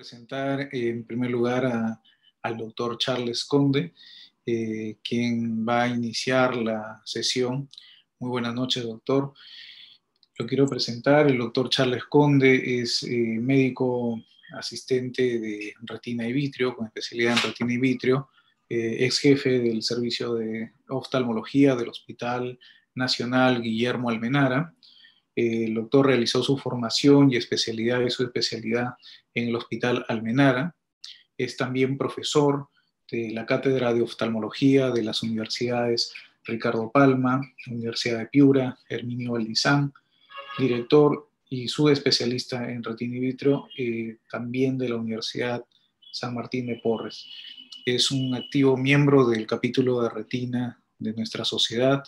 presentar en primer lugar al doctor Charles Conde, eh, quien va a iniciar la sesión. Muy buenas noches, doctor. Lo quiero presentar. El doctor Charles Conde es eh, médico asistente de retina y vitrio, con especialidad en retina y vitrio, eh, ex jefe del servicio de oftalmología del Hospital Nacional Guillermo Almenara. El doctor realizó su formación y especialidad y su especialidad en el Hospital Almenara. Es también profesor de la Cátedra de Oftalmología de las Universidades Ricardo Palma, Universidad de Piura, Herminio Valdizán, director y subespecialista en retina y vitrio, eh, también de la Universidad San Martín de Porres. Es un activo miembro del capítulo de retina de nuestra sociedad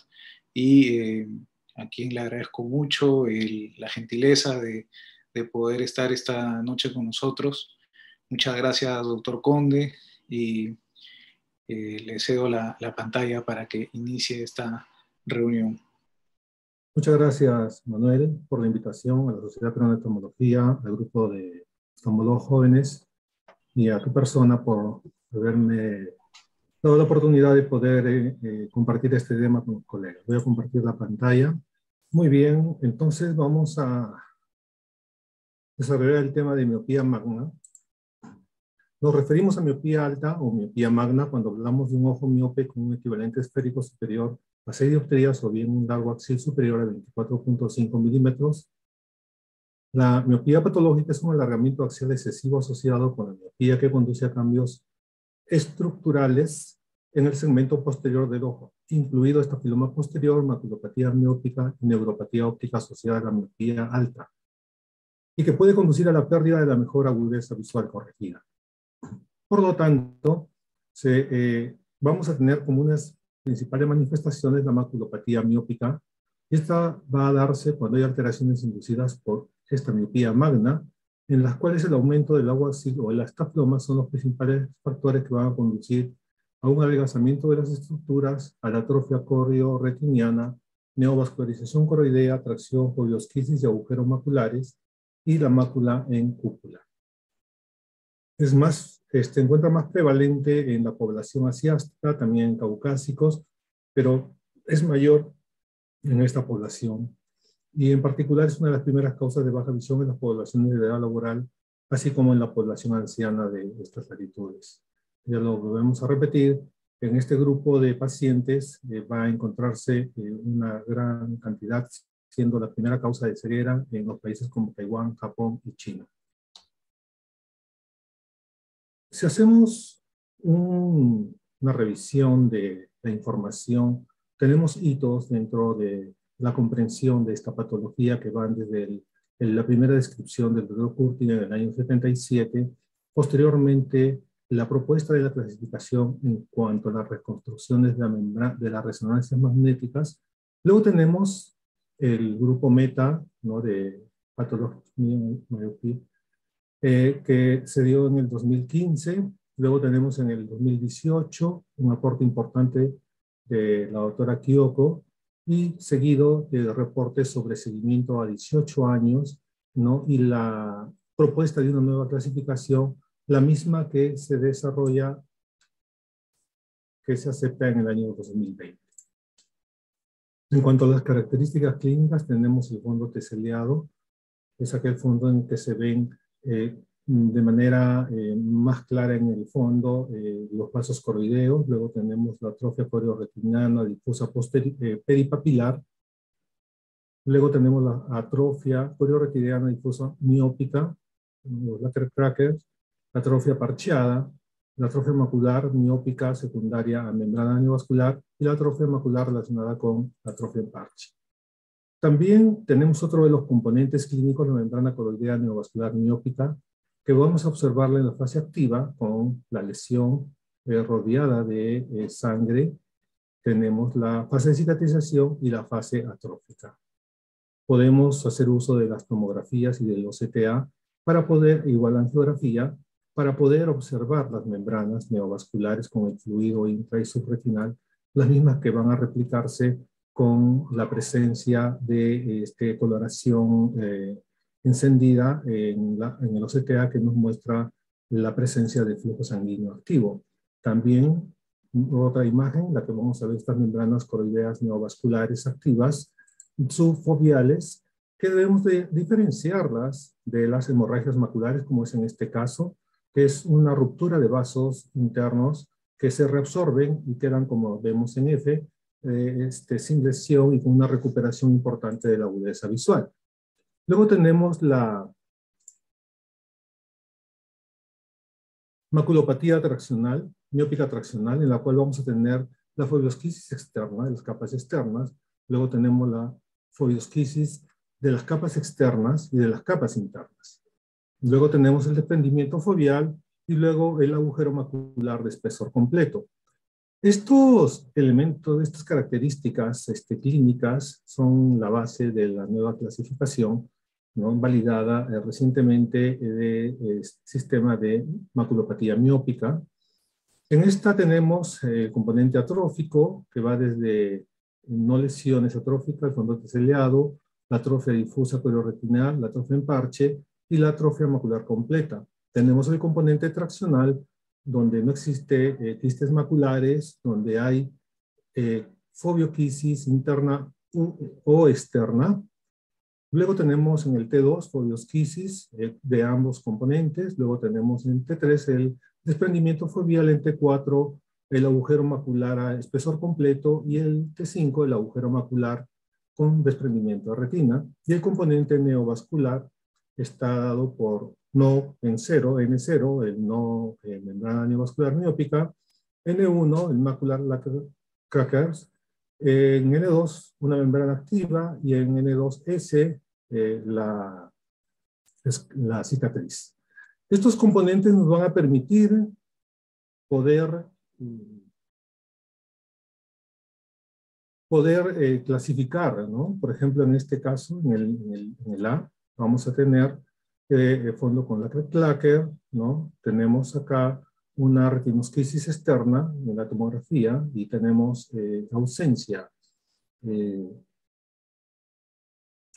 y eh, a quien le agradezco mucho la gentileza de, de poder estar esta noche con nosotros. Muchas gracias, doctor Conde, y eh, le cedo la, la, pantalla para que inicie esta reunión. Muchas gracias, Manuel, por la invitación a la Sociedad Peruana de Oftalmología, al grupo de oftalmólogos jóvenes y a tu persona por haberme dado la oportunidad de poder eh, eh, compartir este tema con los colegas. Voy a compartir la pantalla. Muy bien, entonces vamos a desarrollar el tema de miopía magna. Nos referimos a miopía alta o miopía magna cuando hablamos de un ojo miope con un equivalente esférico superior a 6 dioptrías o bien un largo axial superior a 24.5 milímetros. La miopía patológica es un alargamiento axial excesivo asociado con la miopía que conduce a cambios estructurales en el segmento posterior del ojo, incluido estafiloma posterior, maculopatía miópica y neuropatía óptica asociada a la miopía alta y que puede conducir a la pérdida de la mejor agudeza visual corregida. Por lo tanto, se, eh, vamos a tener como unas principales manifestaciones la maculopatía miópica. Esta va a darse cuando hay alteraciones inducidas por esta miopía magna, en las cuales el aumento del agua o el estafiloma son los principales factores que van a conducir a un adelgazamiento de las estructuras, a la atrofia coreo-retiniana, neovascularización coroidea, tracción, poliosquisis y agujeros maculares, y la mácula en cúpula. Es más, se este, encuentra más prevalente en la población asiática, también en caucásicos, pero es mayor en esta población. Y en particular es una de las primeras causas de baja visión en las poblaciones de edad laboral, así como en la población anciana de estas latitudes. Ya lo volvemos a repetir, en este grupo de pacientes eh, va a encontrarse eh, una gran cantidad siendo la primera causa de ceguera en los países como Taiwán, Japón y China. Si hacemos una revisión de la información, tenemos hitos dentro de la comprensión de esta patología que van desde la primera descripción del doctor Curtin en el año 77, posteriormente la propuesta de la clasificación en cuanto a las reconstrucciones de, la de las resonancias magnéticas. Luego tenemos el grupo meta ¿no? de patología eh, que se dio en el 2015. Luego tenemos en el 2018 un aporte importante de la doctora Kyoko y seguido de reportes sobre seguimiento a 18 años ¿no? y la propuesta de una nueva clasificación, la misma que se desarrolla, que se acepta en el año 2020. En cuanto a las características clínicas, tenemos el fondo teseliado, es aquel fondo en que se ven eh, de manera eh, más clara en el fondo eh, los vasos coroideos, luego tenemos la atrofia corioretiniana difusa peripapilar, luego tenemos la atrofia corioretiniana difusa miópica, los lateral crackers, la atrofia parcheada, la atrofia macular miópica secundaria a membrana neovascular y la atrofia macular relacionada con atrofia en parche. También tenemos otro de los componentes clínicos la membrana coroidea neovascular miópica que vamos a observarla en la fase activa con la lesión eh, rodeada de eh, sangre. Tenemos la fase de cicatrización y la fase atrófica. Podemos hacer uso de las tomografías y del OCTA para poder, igual angiografía, para poder observar las membranas neovasculares con el fluido intra y subretinal, las mismas que van a replicarse con la presencia de este, coloración eh, encendida en, el OCTA que nos muestra la presencia de flujo sanguíneo activo. También otra imagen, la que vamos a ver estas membranas coroideas neovasculares activas, subfoveales, que debemos de diferenciarlas de las hemorragias maculares, como es en este caso, que es una ruptura de vasos internos que se reabsorben y quedan, como vemos en F, eh, este, sin lesión y con una recuperación importante de la agudeza visual. Luego tenemos la maculopatía traccional, miópica traccional, en la cual vamos a tener la fobiosquisis externa de las capas externas, luego tenemos la fobiosquisis de las capas externas y de las capas internas. Luego tenemos el desprendimiento fobial y luego el agujero macular de espesor completo. Estos elementos, estas características este, clínicas son la base de la nueva clasificación ¿no? validada eh, recientemente del de, sistema de maculopatía miópica. En esta tenemos el componente atrófico, que va desde no lesiones atróficas, el fondo teseleado, la atrofia difusa retinal, la atrofia en parche y la atrofia macular completa. Tenemos el componente traccional, donde no existe eh, quistes maculares, donde hay eh, fobioquisis interna o externa, Luego tenemos en el T2 fobiosquisis eh, de ambos componentes. Luego tenemos en T3 el desprendimiento fobial, en T4 el agujero macular a espesor completo y el T5 el agujero macular con desprendimiento de retina. Y el componente neovascular está dado por no en 0, N0, el no membrana neovascular miópica, N1, el macular crackers, en N2 una membrana activa y en N2S eh, la, la cicatriz. Estos componentes nos van a permitir poder, poder eh, clasificar, ¿no? Por ejemplo, en este caso, en el, en el, en el A, vamos a tener eh, fondo con la clacker, ¿no? Tenemos acá una retinosquisis externa en la tomografía y tenemos ausencia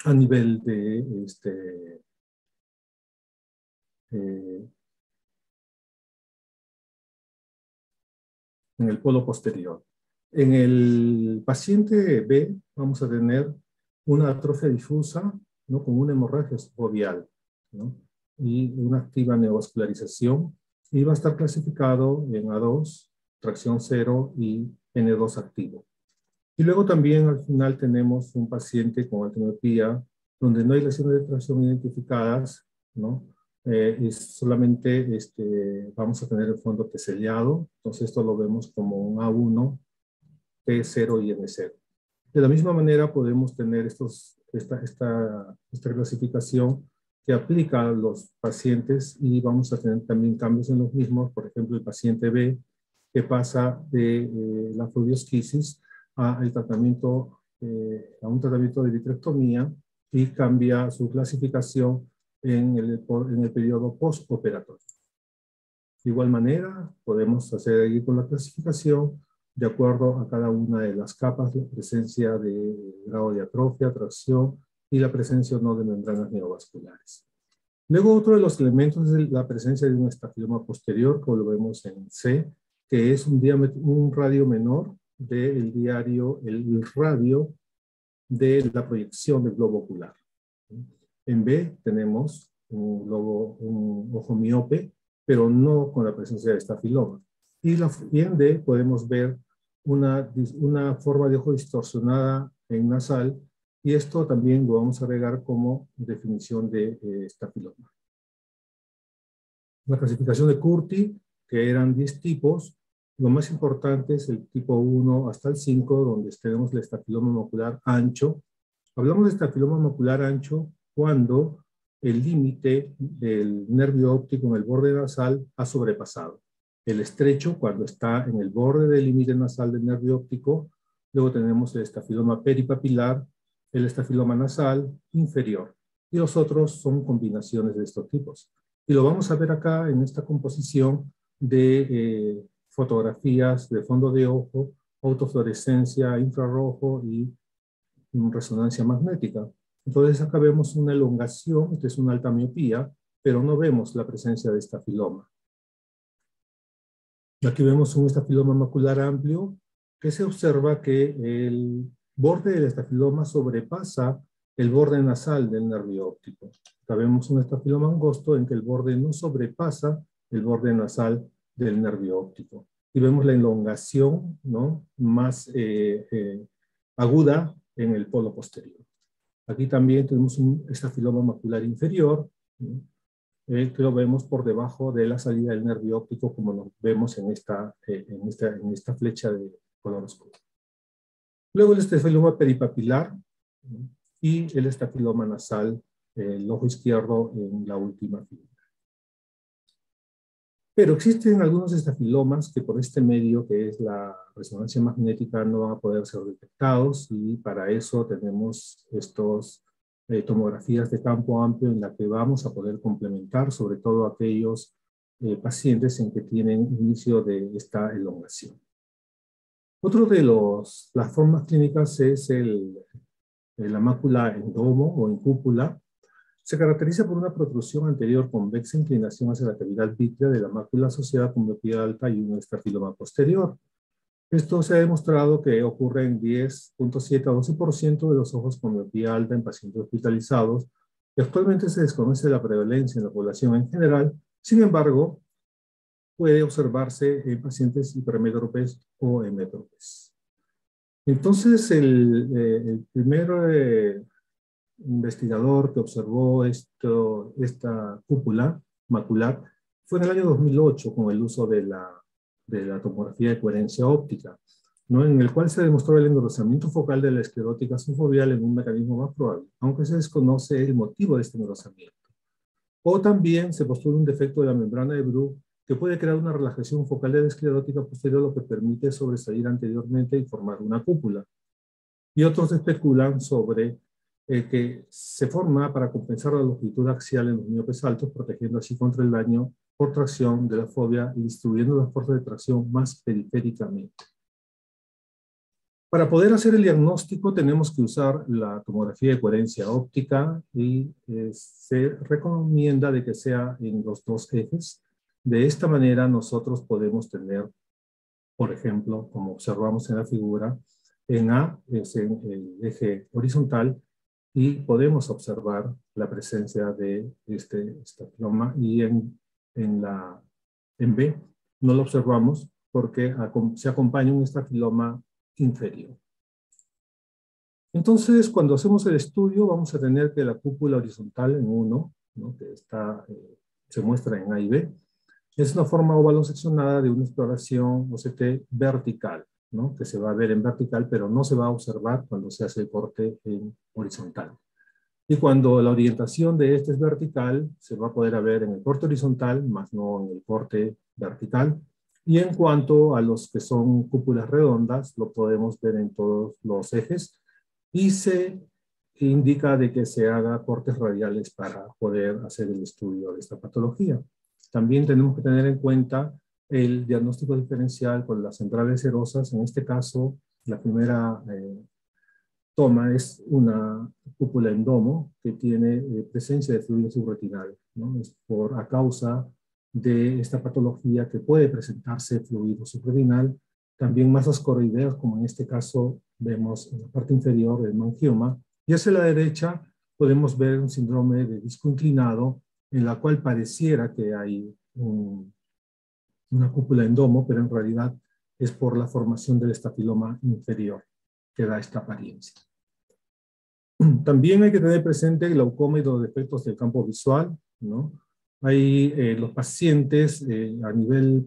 a nivel de este, eh, en el polo posterior. En el paciente B vamos a tener una atrofia difusa ¿no? con una hemorragia foveal ¿no? y una activa neovascularización y va a estar clasificado en A2, tracción 0 y N2 activo. Y luego también al final tenemos un paciente con altenopía donde no hay lesiones de tracción identificadas, ¿no? Eh, es solamente este, vamos a tener el fondo tesellado, entonces esto lo vemos como un A1, T0 y N0. De la misma manera podemos tener esta, esta, esta clasificación que aplica a los pacientes y vamos a tener también cambios en los mismos, por ejemplo el paciente B que pasa de eh, la fluidiosquisis a, tratamiento, eh, a un tratamiento de vitrectomía y cambia su clasificación en el, en el periodo postoperatorio. De igual manera, podemos hacer ahí con la clasificación de acuerdo a cada una de las capas, la presencia de grado de atrofia, tracción y la presencia o no de membranas neovasculares. Luego, otro de los elementos es la presencia de un estafiloma posterior, como lo vemos en C, que es un, un radio menor del diario, el radio de la proyección del globo ocular. En B tenemos un, globo, un ojo miope, pero no con la presencia de estafiloma. Y, la, en D podemos ver una, una forma de ojo distorsionada en nasal, y esto también lo vamos a agregar como definición de eh, estafiloma. La clasificación de Curti, que eran 10 tipos, lo más importante es el tipo 1 hasta el 5, donde tenemos el estafiloma macular ancho. Hablamos de estafiloma macular ancho cuando el límite del nervio óptico en el borde nasal ha sobrepasado. El estrecho cuando está en el borde del límite nasal del nervio óptico. Luego tenemos el estafiloma peripapilar, el estafiloma nasal inferior. Y los otros son combinaciones de estos tipos. Y lo vamos a ver acá en esta composición de eh, fotografías de fondo de ojo, autofluorescencia infrarrojo y resonancia magnética. Entonces acá vemos una elongación, esta es una alta miopía, pero no vemos la presencia de esta filoma. Aquí vemos un estafiloma macular amplio que se observa que el borde del estafiloma sobrepasa el borde nasal del nervio óptico. Acá vemos un estafiloma angosto en que el borde no sobrepasa el borde nasal del nervio óptico. Y vemos la elongación ¿no? más eh, eh, aguda en el polo posterior. Aquí también tenemos un estafiloma macular inferior, eh, que lo vemos por debajo de la salida del nervio óptico, como lo vemos en esta, en esta, en esta flecha de color oscuro. Luego el estafiloma peripapilar y el estafiloma nasal, el ojo izquierdo en la última figura. Pero existen algunos estafilomas que por este medio, que es la resonancia magnética, no van a poder ser detectados y para eso tenemos estos eh, tomografías de campo amplio en la que vamos a poder complementar sobre todo aquellos eh, pacientes en que tienen inicio de esta elongación. Otro de los, las formas clínicas es el, la mácula en domo o en cúpula, se caracteriza por una protrusión anterior convexa inclinación hacia la cavidad vítrea de la mácula asociada con miopía alta y un estafiloma posterior. Esto se ha demostrado que ocurre en 10.7 a 12% de los ojos con miopía alta en pacientes hospitalizados y actualmente se desconoce la prevalencia en la población en general. Sin embargo, puede observarse en pacientes hipermetropes o hemétropes. Entonces, el, eh, primer eh, investigador que observó esto, esta cúpula macular fue en el año 2008 con el uso de la, de la tomografía de coherencia óptica, ¿no? en el cual se demostró el engrosamiento focal de la esclerótica subfoveal en un mecanismo más probable, aunque se desconoce el motivo de este engrosamiento. O también se postula un defecto de la membrana de Bru que puede crear una relajación focal de la esclerótica posterior, lo que permite sobresalir anteriormente y formar una cúpula. Y otros especulan sobre eh, que se forma para compensar la longitud axial en los miopes altos, protegiendo así contra el daño por tracción de la fobia y distribuyendo las fuerzas de tracción más periféricamente. Para poder hacer el diagnóstico tenemos que usar la tomografía de coherencia óptica y eh, se recomienda de que sea en los dos ejes. De esta manera nosotros podemos tener, por ejemplo, como observamos en la figura, en A es en el eje horizontal y podemos observar la presencia de este estafiloma y en, en, la, en B no lo observamos porque se acompaña un estafiloma inferior. Entonces, cuando hacemos el estudio, vamos a tener que la cúpula horizontal en 1, que está, eh, se muestra en A y B, es una forma óvalo seccionada de una exploración OCT vertical que se va a ver en vertical, pero no se va a observar cuando se hace el corte en horizontal. Y cuando la orientación de este es vertical, se va a poder ver en el corte horizontal, más no en el corte vertical. Y en cuanto a los que son cúpulas redondas, lo podemos ver en todos los ejes. Y se indica de que se haga cortes radiales para poder hacer el estudio de esta patología. También tenemos que tener en cuenta el diagnóstico diferencial con las centrales serosas. En este caso, la primera eh, toma es una cúpula endomo que tiene eh, presencia de fluido subretinal. ¿no? Es por a causa de esta patología que puede presentarse fluido subretinal, también masas coroideas, como en este caso vemos en la parte inferior del mangioma, y hacia la derecha podemos ver un síndrome de disco inclinado en la cual pareciera que hay un, una cúpula endomo, pero en realidad es por la formación del estafiloma inferior que da esta apariencia. También hay que tener presente el glaucoma y los defectos del campo visual, ¿no? Hay eh, los pacientes eh, a nivel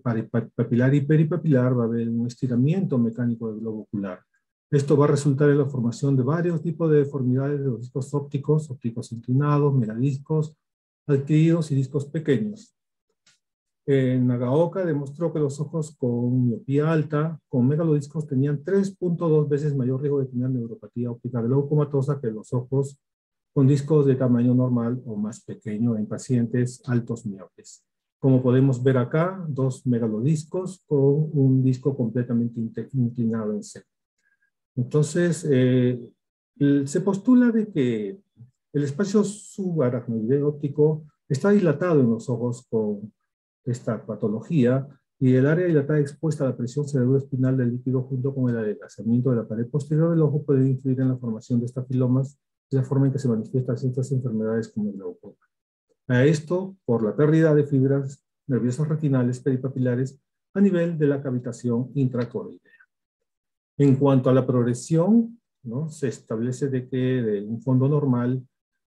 papilar y peripapilar va a haber un estiramiento mecánico del globo ocular. Esto va a resultar en la formación de varios tipos de deformidades de los discos ópticos, ópticos inclinados, megadiscos, adquiridos y discos pequeños. En Nagaoka demostró que los ojos con miopía alta, con megalodiscos, tenían 3.2 veces mayor riesgo de tener neuropatía óptica glaucomatosa que los ojos con discos de tamaño normal o más pequeño en pacientes altos miopes. Como podemos ver acá, dos megalodiscos con un disco completamente inclinado en C. Entonces, eh, se postula de que el espacio subaracnoide óptico está dilatado en los ojos con esta patología y el área dilatada expuesta a la presión cerebroespinal del líquido junto con el adelgazamiento de la pared posterior del ojo puede influir en la formación de estafilomas de la forma en que se manifiestan ciertas enfermedades como el glaucoma. A esto por la pérdida de fibras nerviosas retinales peripapilares a nivel de la cavitación intracoroidea. En cuanto a la progresión, ¿no? se establece de que de un fondo normal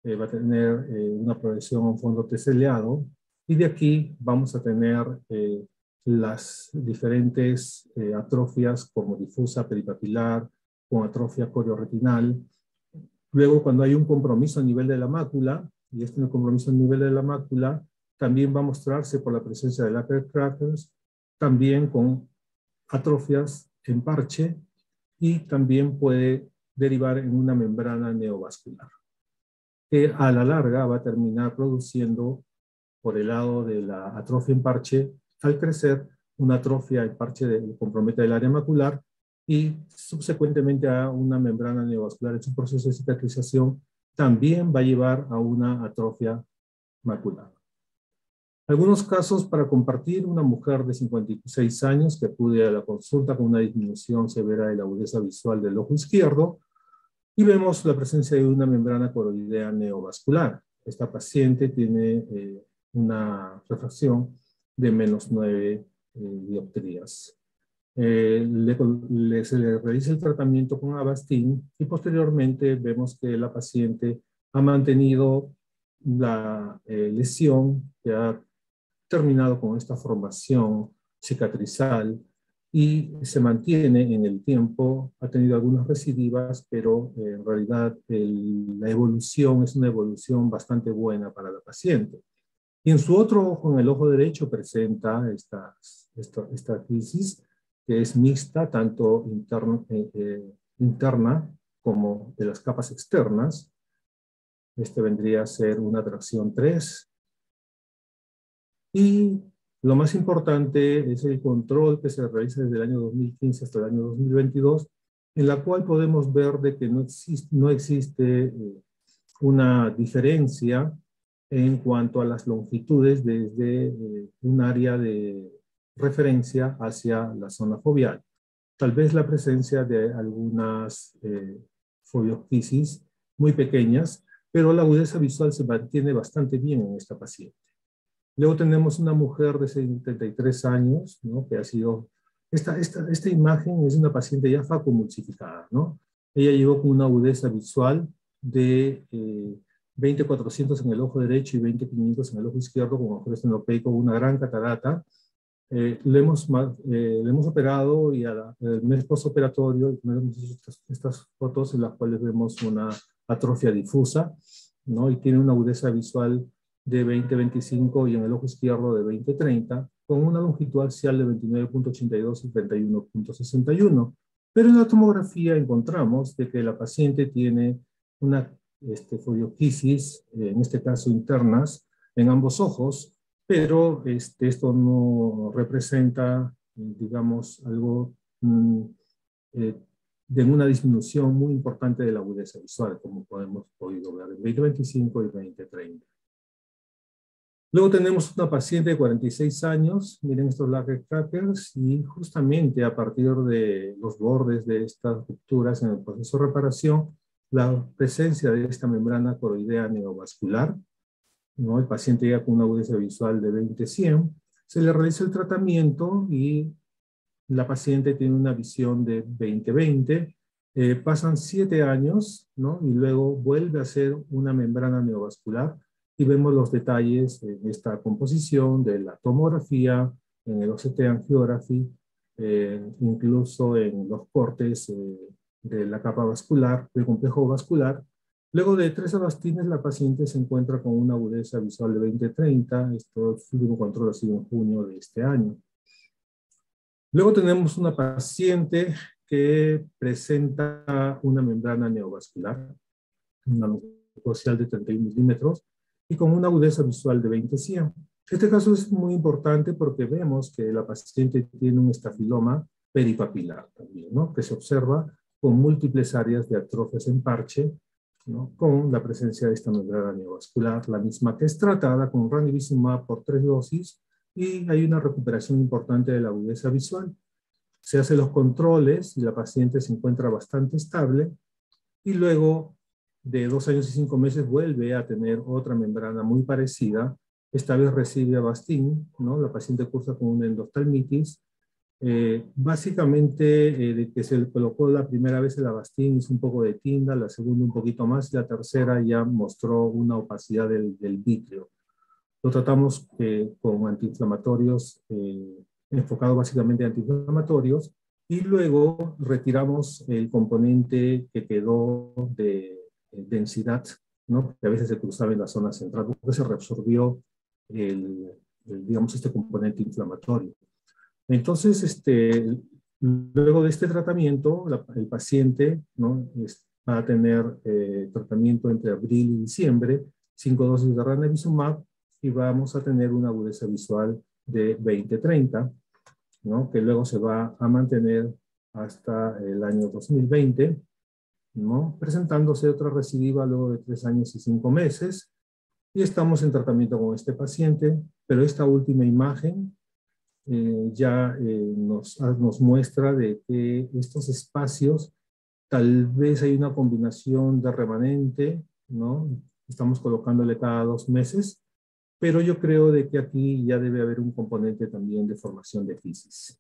eh, va a tener eh, una progresión a un fondo teseleado y de aquí vamos a tener eh, las diferentes eh, atrofias como difusa peripapilar, con atrofia corioretinal. Luego, cuando hay un compromiso a nivel de la mácula, y este compromiso a nivel de la mácula también va a mostrarse por la presencia de lateral crackers, también con atrofias en parche y también puede derivar en una membrana neovascular, que a la larga va a terminar produciendo por el lado de la atrofia en parche al crecer una atrofia en parche de, compromete el área macular y subsecuentemente a una membrana neovascular en su proceso de cicatrización, también va a llevar a una atrofia macular. Algunos casos para compartir, una mujer de 56 años que acude a la consulta con una disminución severa de la agudeza visual del ojo izquierdo y vemos la presencia de una membrana coroidea neovascular. Esta paciente tiene eh, una refracción de menos 9 eh, dioptrías. Eh, le, se le realiza el tratamiento con Avastin y posteriormente vemos que la paciente ha mantenido la eh, lesión que ha terminado con esta formación cicatrizal y se mantiene en el tiempo, ha tenido algunas recidivas, pero en realidad la evolución es una evolución bastante buena para la paciente. Y en su otro ojo, en el ojo derecho, presenta esta, esta, esta crisis que es mixta, tanto eh, eh, interna como de las capas externas. Este vendría a ser una atracción 3. Y lo más importante es el control que se realiza desde el año 2015 hasta el año 2022, en la cual podemos ver de que no existe, no existe eh, una diferencia en cuanto a las longitudes desde eh, un área de referencia hacia la zona foveal. Tal vez la presencia de algunas eh, muy pequeñas, pero la agudeza visual se mantiene bastante bien en esta paciente. Luego tenemos una mujer de 73 años, ¿no? que ha sido... Esta, esta, esta imagen es una paciente ya facomulsificada, ¿no? Ella llegó con una agudeza visual de eh, 20-400 en el ojo derecho y 20-500 en el ojo izquierdo con ojo estenopeico, una gran catarata. Eh, le, hemos, eh, le hemos operado y al mes postoperatorio tenemos estas, estas, fotos en las cuales vemos una atrofia difusa, ¿no? Y tiene una agudeza visual de 20-25 y en el ojo izquierdo de 20-30, con una longitud axial de 29.82 y 31.61. Pero en la tomografía encontramos de que la paciente tiene una este, folioquisis, eh, en este caso internas, en ambos ojos, pero este, esto no representa, digamos, algo mm, eh, de una disminución muy importante de la agudeza visual, como podemos podido ver en 2025 y 2030. Luego tenemos una paciente de 46 años, miren estos lager crackers, y justamente a partir de los bordes de estas rupturas en el proceso de reparación, la presencia de esta membrana coroidea neovascular, ¿no? el paciente llega con una agudeza visual de 20-100, se le realiza el tratamiento y la paciente tiene una visión de 20-20, eh, pasan 7 años ¿no? y luego vuelve a ser una membrana neovascular y vemos los detalles en esta composición de la tomografía, en el OCT angiography, eh, incluso en los cortes eh, de la capa vascular, del complejo vascular. Luego de tres abastines, la paciente se encuentra con una agudeza visual de 20-30. Esto último control ha sido en junio de este año. Luego tenemos una paciente que presenta una membrana neovascular, una longitud de 31 milímetros, y con una agudeza visual de 20-100. Este caso es muy importante porque vemos que la paciente tiene un estafiloma peripapilar también, ¿no? que se observa con múltiples áreas de atrofias en parche, ¿no? con la presencia de esta membrana neovascular, la misma que es tratada con ranibizumab por tres dosis y hay una recuperación importante de la agudeza visual. Se hacen los controles y la paciente se encuentra bastante estable y luego de dos años y cinco meses vuelve a tener otra membrana muy parecida. Esta vez recibe Avastin, ¿no? La paciente cursa con una endoftalmitis. Eh, básicamente, eh, de que se colocó la primera vez el Avastin hizo un poco de tinda, la segunda un poquito más y la tercera ya mostró una opacidad del, del. Lo tratamos eh, con antiinflamatorios, enfocado básicamente a antiinflamatorios, y luego retiramos el componente que quedó de densidad, ¿no? que a veces se cruzaba en la zona central, porque se reabsorbió el, digamos, este componente inflamatorio. Entonces, este, luego de este tratamiento, el paciente ¿no? va a tener eh, tratamiento entre abril y diciembre, cinco dosis de ranibizumab, y vamos a tener una agudeza visual de 20-30, ¿no? que luego se va a mantener hasta el año 2020 presentándose otra recidiva luego de tres años y cinco meses. Y estamos en tratamiento con este paciente, pero esta última imagen eh, ya eh, nos, nos muestra de que estos espacios tal vez hay una combinación de remanente, ¿no? Estamos colocándole cada dos meses, pero yo creo de que aquí ya debe haber un componente también de formación de fisis.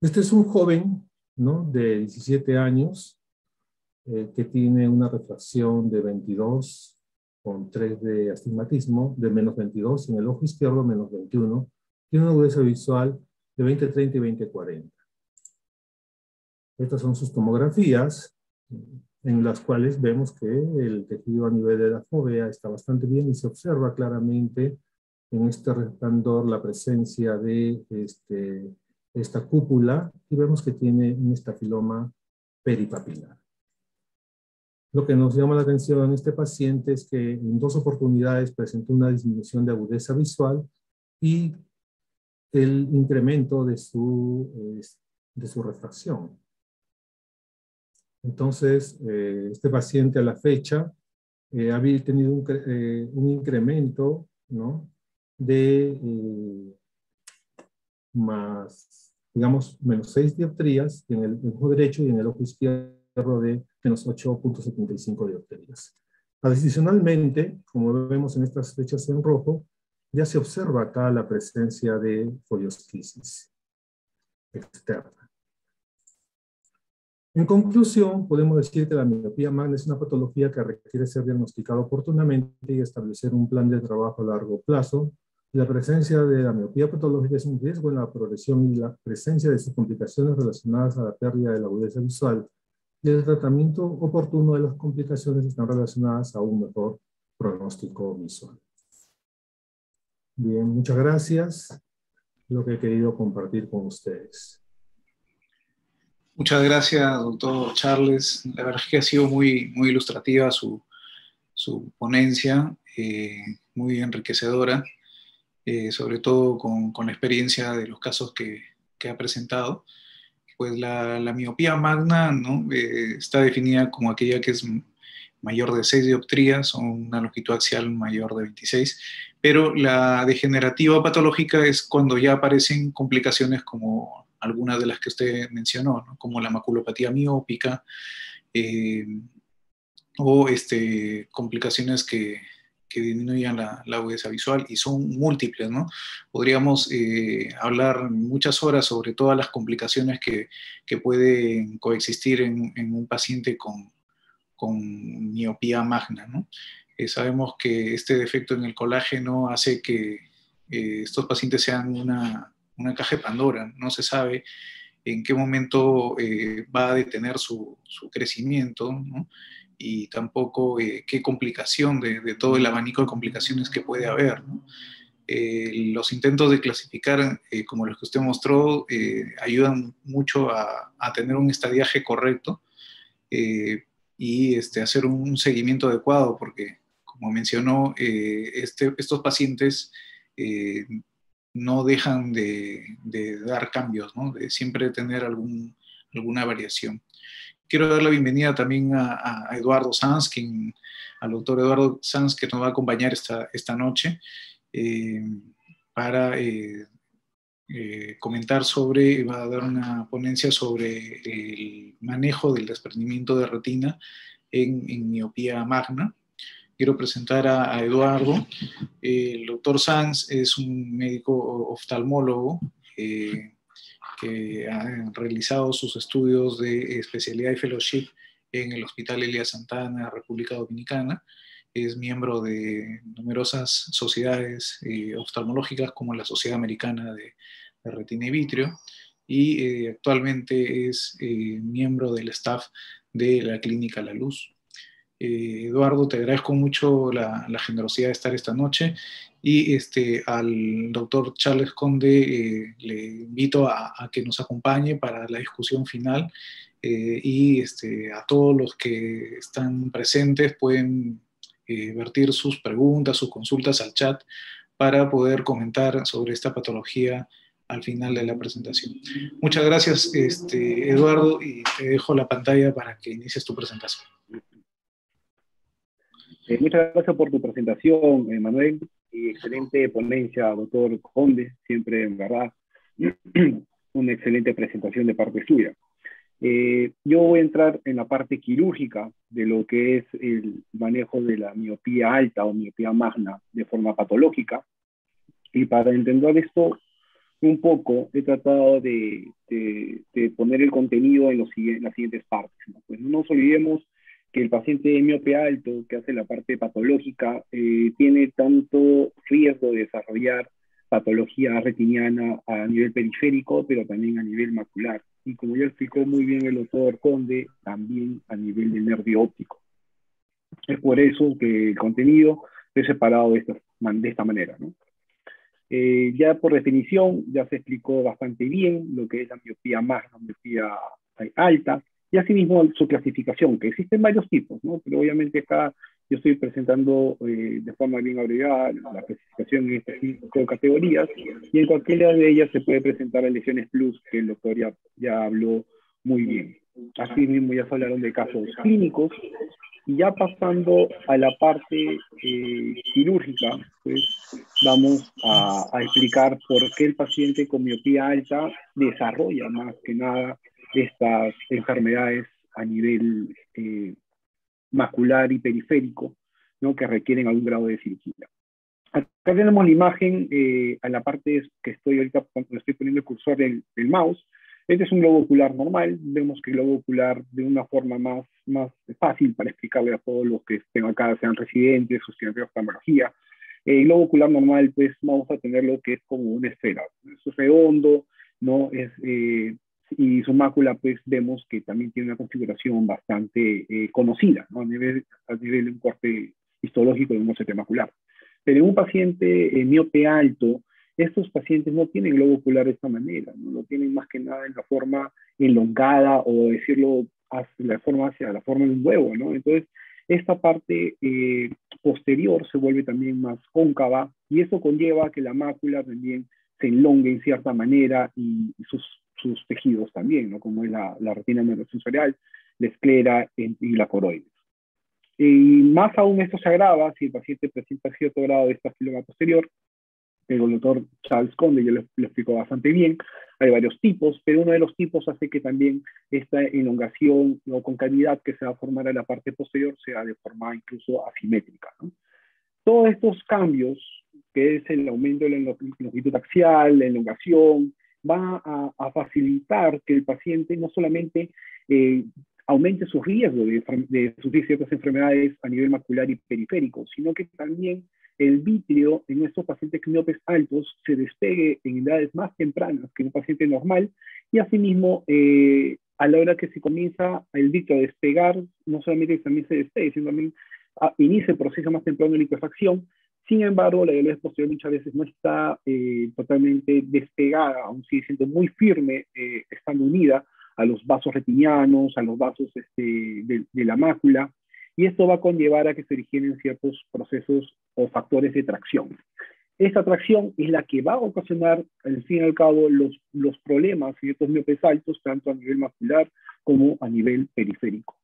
Este es un joven ¿no? de 17 años, eh, que tiene una refracción de 22 con 3 de astigmatismo, de menos 22, en el ojo izquierdo menos 21, tiene una agudeza visual de 20-30 y 20-40. Estas son sus tomografías, en las cuales vemos que el tejido a nivel de la fovea está bastante bien y se observa claramente en este resplandor la presencia de este, esta cúpula y vemos que tiene un estafiloma peripapilar. Lo que nos llama la atención en este paciente es que en dos oportunidades presentó una disminución de agudeza visual y el incremento de su, de su refracción. Entonces, eh, este paciente a la fecha eh, había tenido un, eh, un incremento ¿no? de más, digamos, menos 6 dioptrías en el, ojo derecho y en el ojo izquierdo de menos 8.75 dioptrías. Adicionalmente, como vemos en estas flechas en rojo, ya se observa acá la presencia de foliosquisis externa. En conclusión, podemos decir que la miopía magna es una patología que requiere ser diagnosticada oportunamente y establecer un plan de trabajo a largo plazo la presencia de la miopía patológica es un riesgo en la progresión y la presencia de sus complicaciones relacionadas a la pérdida de la agudeza visual y el tratamiento oportuno de las complicaciones están relacionadas a un mejor pronóstico visual. Bien, muchas gracias. Lo que he querido compartir con ustedes. Muchas gracias, doctor Charles. La verdad es que ha sido muy, muy ilustrativa su, su ponencia, eh, muy enriquecedora. Eh, sobre todo con, con, la experiencia de los casos que, que ha presentado. Pues la, miopía magna ¿no? Eh, está definida como aquella que es mayor de 6 dioptrías o una longitud axial mayor de 26, pero la degenerativa patológica es cuando ya aparecen complicaciones como algunas de las que usted mencionó, como la maculopatía miópica eh, o este, complicaciones que, que disminuyan la, la, agudeza visual y son múltiples, ¿no? Podríamos eh, hablar muchas horas sobre todas las complicaciones que, que pueden coexistir en, en, un paciente con, con miopía magna, ¿no? Eh, sabemos que este defecto en el colágeno hace que eh, estos pacientes sean una, una, caja de Pandora, no se sabe en qué momento va a detener su, su crecimiento, ¿no? Y tampoco eh, qué complicación de, todo el abanico de complicaciones que puede haber. Eh, los intentos de clasificar, eh, como los que usted mostró, ayudan mucho a, tener un estadiaje correcto y este, hacer un, seguimiento adecuado, porque, como mencionó, este, estos pacientes no dejan de, dar cambios, ¿no? de siempre tener algún, alguna variación. Quiero dar la bienvenida también a, Eduardo Sanz, quien, al doctor Eduardo Sanz, que nos va a acompañar esta, esta noche. para comentar sobre, va a dar una ponencia sobre el manejo del desprendimiento de retina en, miopía magna. Quiero presentar a, Eduardo. el doctor Sanz es un médico oftalmólogo que realizado sus estudios de especialidad y fellowship en el Hospital Elia Santana, República Dominicana. Es miembro de numerosas sociedades eh, oftalmológicas como la Sociedad Americana de, Retina y Vitrio y eh, actualmente es eh, miembro del staff de la Clínica La Luz. Eduardo, te agradezco mucho la, generosidad de estar esta noche y este, al doctor Charles Conde le invito a, que nos acompañe para la discusión final eh, y este, a todos los que están presentes pueden eh, vertir sus preguntas, sus consultas al chat para poder comentar sobre esta patología al final de la presentación. Muchas gracias, este, Eduardo, y te dejo la pantalla para que inicies tu presentación. Eh, muchas gracias por tu presentación, Manuel, y excelente ponencia, doctor Conde, siempre en verdad, una excelente presentación de parte suya. Eh, yo voy a entrar en la parte quirúrgica de lo que es el manejo de la miopía alta o miopía magna de forma patológica. Y para entender esto un poco, he tratado de, poner el contenido en, los, las siguientes partes. ¿no? Pues no nos olvidemos que el paciente de miopía alto, que hace la parte patológica, eh, tiene tanto riesgo de desarrollar patología retiniana a nivel periférico, pero también a nivel macular y como ya explicó muy bien el doctor Conde, también a nivel del nervio óptico. Es por eso que el contenido es separado de esta, de esta manera. Eh, ya por definición, ya se explicó bastante bien lo que es la miopía más, la miopía alta, y asimismo su clasificación, que existen varios tipos, ¿no? pero obviamente acá yo estoy presentando eh, de forma bien abreviada la clasificación en estas cinco categorías y en cualquiera de ellas se puede presentar lesiones plus que el doctor ya, habló muy bien. Así mismo ya se hablaron de casos clínicos y ya pasando a la parte eh, quirúrgica, pues vamos a, a, explicar por qué el paciente con miopía alta desarrolla más que nada estas enfermedades a nivel eh, macular y periférico, ¿no? que requieren algún grado de cirugía. Acá tenemos la imagen eh, a la parte que estoy ahorita, cuando estoy poniendo el cursor del, mouse. Este es un globo ocular normal. Vemos que el globo ocular de una forma más, más fácil para explicarle a todos los que estén acá, sean residentes o estudiantes de oftalmología. El globo ocular normal, pues vamos a tener lo que es como una esfera. Es redondo, ¿no? Es, eh, y su mácula, pues vemos que también tiene una configuración bastante eh, conocida, ¿no? a, nivel, a nivel de un corte histológico de un mosete macular. Pero en un paciente eh, miope alto, estos pacientes no tienen globo ocular de esta manera, no lo tienen más que nada en la forma elongada o decirlo hacia la forma hacia la forma de un huevo, ¿no? Entonces, esta parte eh, posterior se vuelve también más cóncava y eso conlleva que la mácula también se enlongue en cierta manera y sus sus tejidos también, ¿no? como es la, la retina neurosensorial, la esclera y la coroides. Y más aún esto se agrava si el paciente presenta cierto grado de estafiloma posterior. El doctor Charles Conde ya lo, lo, explicó bastante bien. Hay varios tipos, pero uno de los tipos hace que también esta elongación o concavidad que se va a formar en la parte posterior sea de forma incluso asimétrica. ¿no? Todos estos cambios, que es el aumento de la longitud axial, la elongación, va a, facilitar que el paciente no solamente eh, aumente su riesgo de, sufrir ciertas enfermedades a nivel macular y periférico, sino que también el vitrio en estos pacientes miopes altos se despegue en edades más tempranas que un paciente normal y asimismo eh, a la hora que se comienza el vitrio a despegar, no solamente también se despegue, sino también ah, inicia el proceso más temprano de liquefacción, sin embargo, la diabetes posterior muchas veces no está eh, totalmente despegada, aún sigue siendo muy firme, eh, estando unida a los vasos retinianos, a los vasos este, de, la mácula, y esto va a conllevar a que se originen ciertos procesos o factores de tracción. Esta tracción es la que va a ocasionar, al fin y al cabo, los, los problemas en estos miopes altos, tanto a nivel macular como a nivel periférico.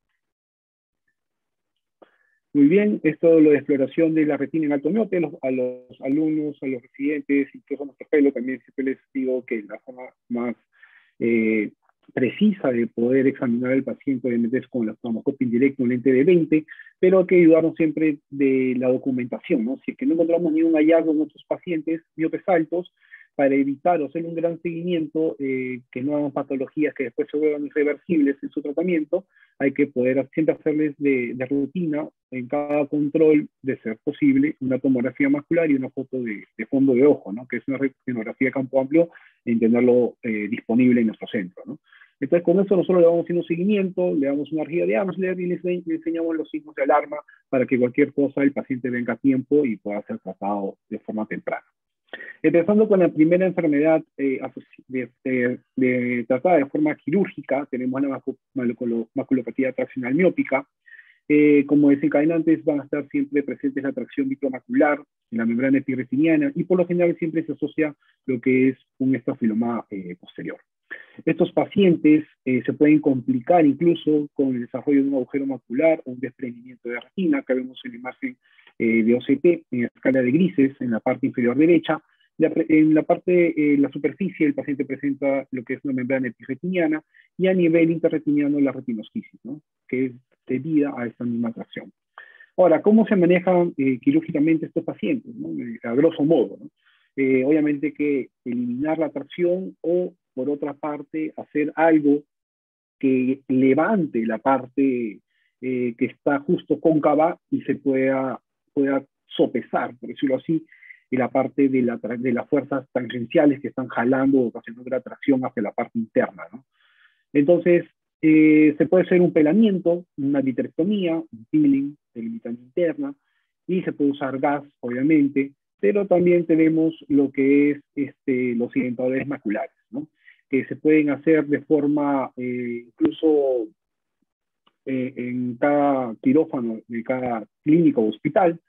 Muy bien, esto lo de exploración de la retina en alto miope, a los alumnos, a los residentes, incluso a nuestro pelo, también siempre les digo que la forma más eh, precisa de poder examinar al paciente obviamente es con la oftalmoscopia indirecta, un lente de 20, pero hay que ayudarnos siempre de la documentación, ¿no? Si es que no encontramos ningún hallazgo en nuestros pacientes miopes altos, para evitar o hacer un gran seguimiento, eh, que no hagan patologías que después se vuelvan irreversibles en su tratamiento, hay que poder siempre hacerles de, rutina en cada control, de ser posible, una tomografía muscular y una foto de, fondo de ojo, ¿no? que es una retinografía de campo amplio, y tenerlo eh, disponible en nuestro centro. ¿no? Entonces, con eso nosotros le vamos haciendo seguimiento, le damos una guía de Amsler y le, enseñamos los signos de alarma para que cualquier cosa el paciente venga a tiempo y pueda ser tratado de forma temprana. Empezando con la primera enfermedad eh, de, tratada de forma quirúrgica, tenemos la maculopatía traccional miópica. Eh, como desencadenantes van a estar siempre presentes la tracción bitromacular en la membrana epirretiniana y por lo general siempre se asocia lo que es un estafiloma eh, posterior. Estos pacientes se pueden complicar incluso con el desarrollo de un agujero macular o un desprendimiento de retina, que vemos en la imagen de OCT en la escala de grises en la parte inferior derecha, en la parte, eh, la superficie, el paciente presenta lo que es una membrana epirretiniana y a nivel interretiniano la retinosquisis, ¿no? que es debida a esta misma tracción. Ahora, ¿cómo se manejan eh, quirúrgicamente estos pacientes? ¿no? Eh, a grosso modo, ¿no? obviamente que eliminar la tracción o, por otra parte, hacer algo que levante la parte que está justo cóncava y se pueda, pueda sopesar, por decirlo así, y la parte de, la, de las fuerzas tangenciales que están jalando o haciendo una tracción hacia la parte interna. Entonces, eh, se puede hacer un pelamiento, una vitrectomía, un peeling de limitante interna, y se puede usar gas, obviamente, pero también tenemos lo que es este, los identadores maculares, ¿no? Que se pueden hacer de forma eh, incluso eh, en cada quirófano de cada clínica o hospital,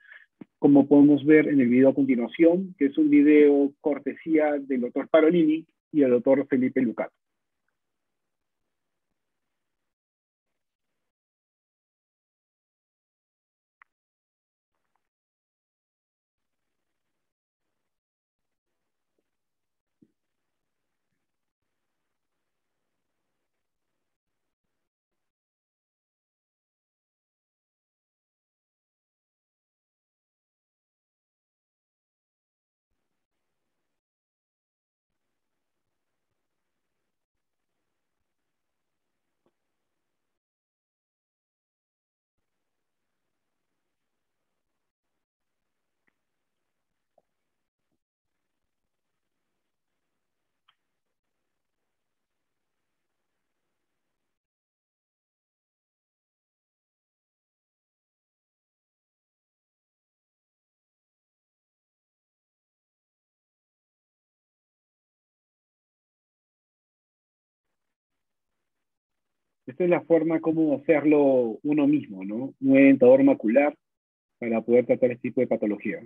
como podemos ver en el video a continuación, que es un video cortesía del doctor Parolini y el doctor Felipe Lucato. Esta es la forma como hacerlo uno mismo, ¿no? Un dentador macular para poder tratar este tipo de patología.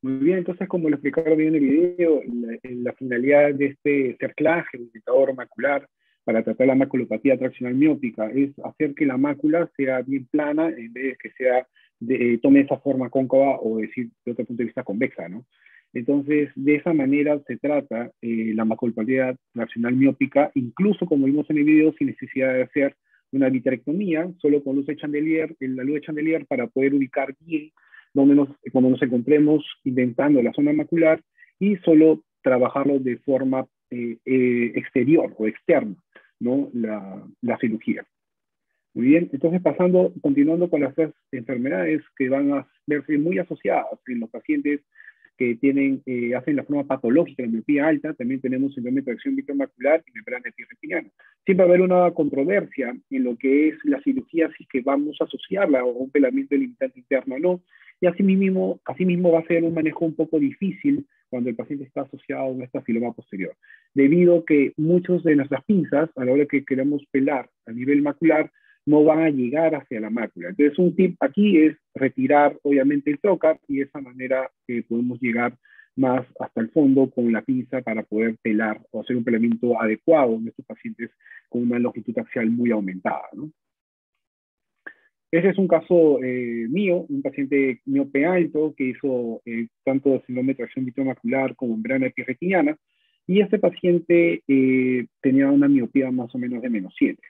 Muy bien, entonces como lo explicaron bien en el video, la, finalidad de este cerclaje, el indicador macular, para tratar la maculopatía traccional miópica, es hacer que la mácula sea bien plana en vez de que sea de, tome esa forma cóncava o decir de otro punto de vista convexa, ¿no? Entonces, de esa manera se trata eh, la maculopatía traccional miópica, incluso como vimos en el video, sin necesidad de hacer una vitrectomía, solo con luz de chandelier, la luz de chandelier para poder ubicar bien donde nos, cuando nos encontremos inventando la zona macular y solo trabajarlo de forma eh, eh, exterior o externa, ¿no? La, la, cirugía. Muy bien, entonces pasando, continuando con las tres enfermedades que van a verse muy asociadas en los pacientes que tienen, eh, hacen la forma patológica de miopía alta, también tenemos síndrome de tracción vitromacular y membrana epirretiniana. Siempre va a haber una controversia en lo que es la cirugía, si que vamos a asociarla a un pelamiento limitante interno o no, y así mismo, así mismo va a ser un manejo un poco difícil cuando el paciente está asociado a un estafiloma posterior, debido a que muchos de nuestras pinzas, a la hora que queremos pelar a nivel macular, no van a llegar hacia la mácula. Entonces, un tip aquí es retirar, obviamente, el trocar y de esa manera eh, podemos llegar más hasta el fondo con la pinza para poder pelar o hacer un pelamiento adecuado en estos pacientes con una longitud axial muy aumentada. Ese es un caso eh, mío, un paciente miope alto que hizo eh, tanto síndrome de tracción vitromacular como membrana epirretiniana, y este paciente eh, tenía una miopía más o menos de menos 7.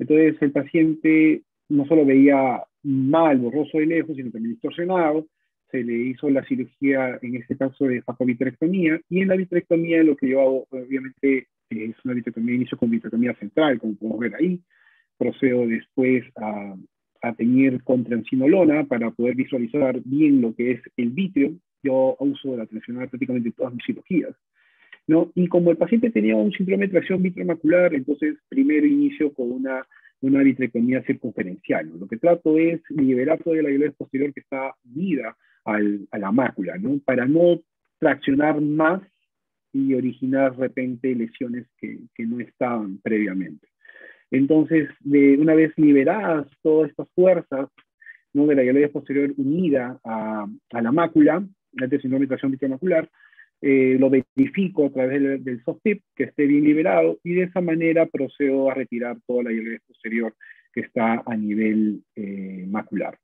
Entonces el paciente no solo veía mal, borroso de lejos, sino también distorsionado, se le hizo la cirugía, en este caso de facovitrectomía, y en la vitrectomía lo que yo hago, obviamente, es una vitrectomía, inicio con vitrectomía central, como podemos ver ahí, procedo después a a teñir con para poder visualizar bien lo que es el vitrio. Yo uso la transinolona prácticamente en todas mis cirugías. ¿no? Y como el paciente tenía un síndrome de tracción vitromacular, entonces primero inicio con una, una vitrectomía circunferencial. Lo que trato es liberar toda la violencia posterior que está unida al, a la mácula, ¿no? para no traccionar más y originar de repente lesiones que, que no estaban previamente. Entonces, de una vez liberadas todas estas fuerzas ¿no? de la galería posterior unida a, a la mácula, la desindomización vitromacular, eh, lo verifico a través del, soft tip, que esté bien liberado, y de esa manera procedo a retirar toda la galería posterior que está a nivel eh, macular.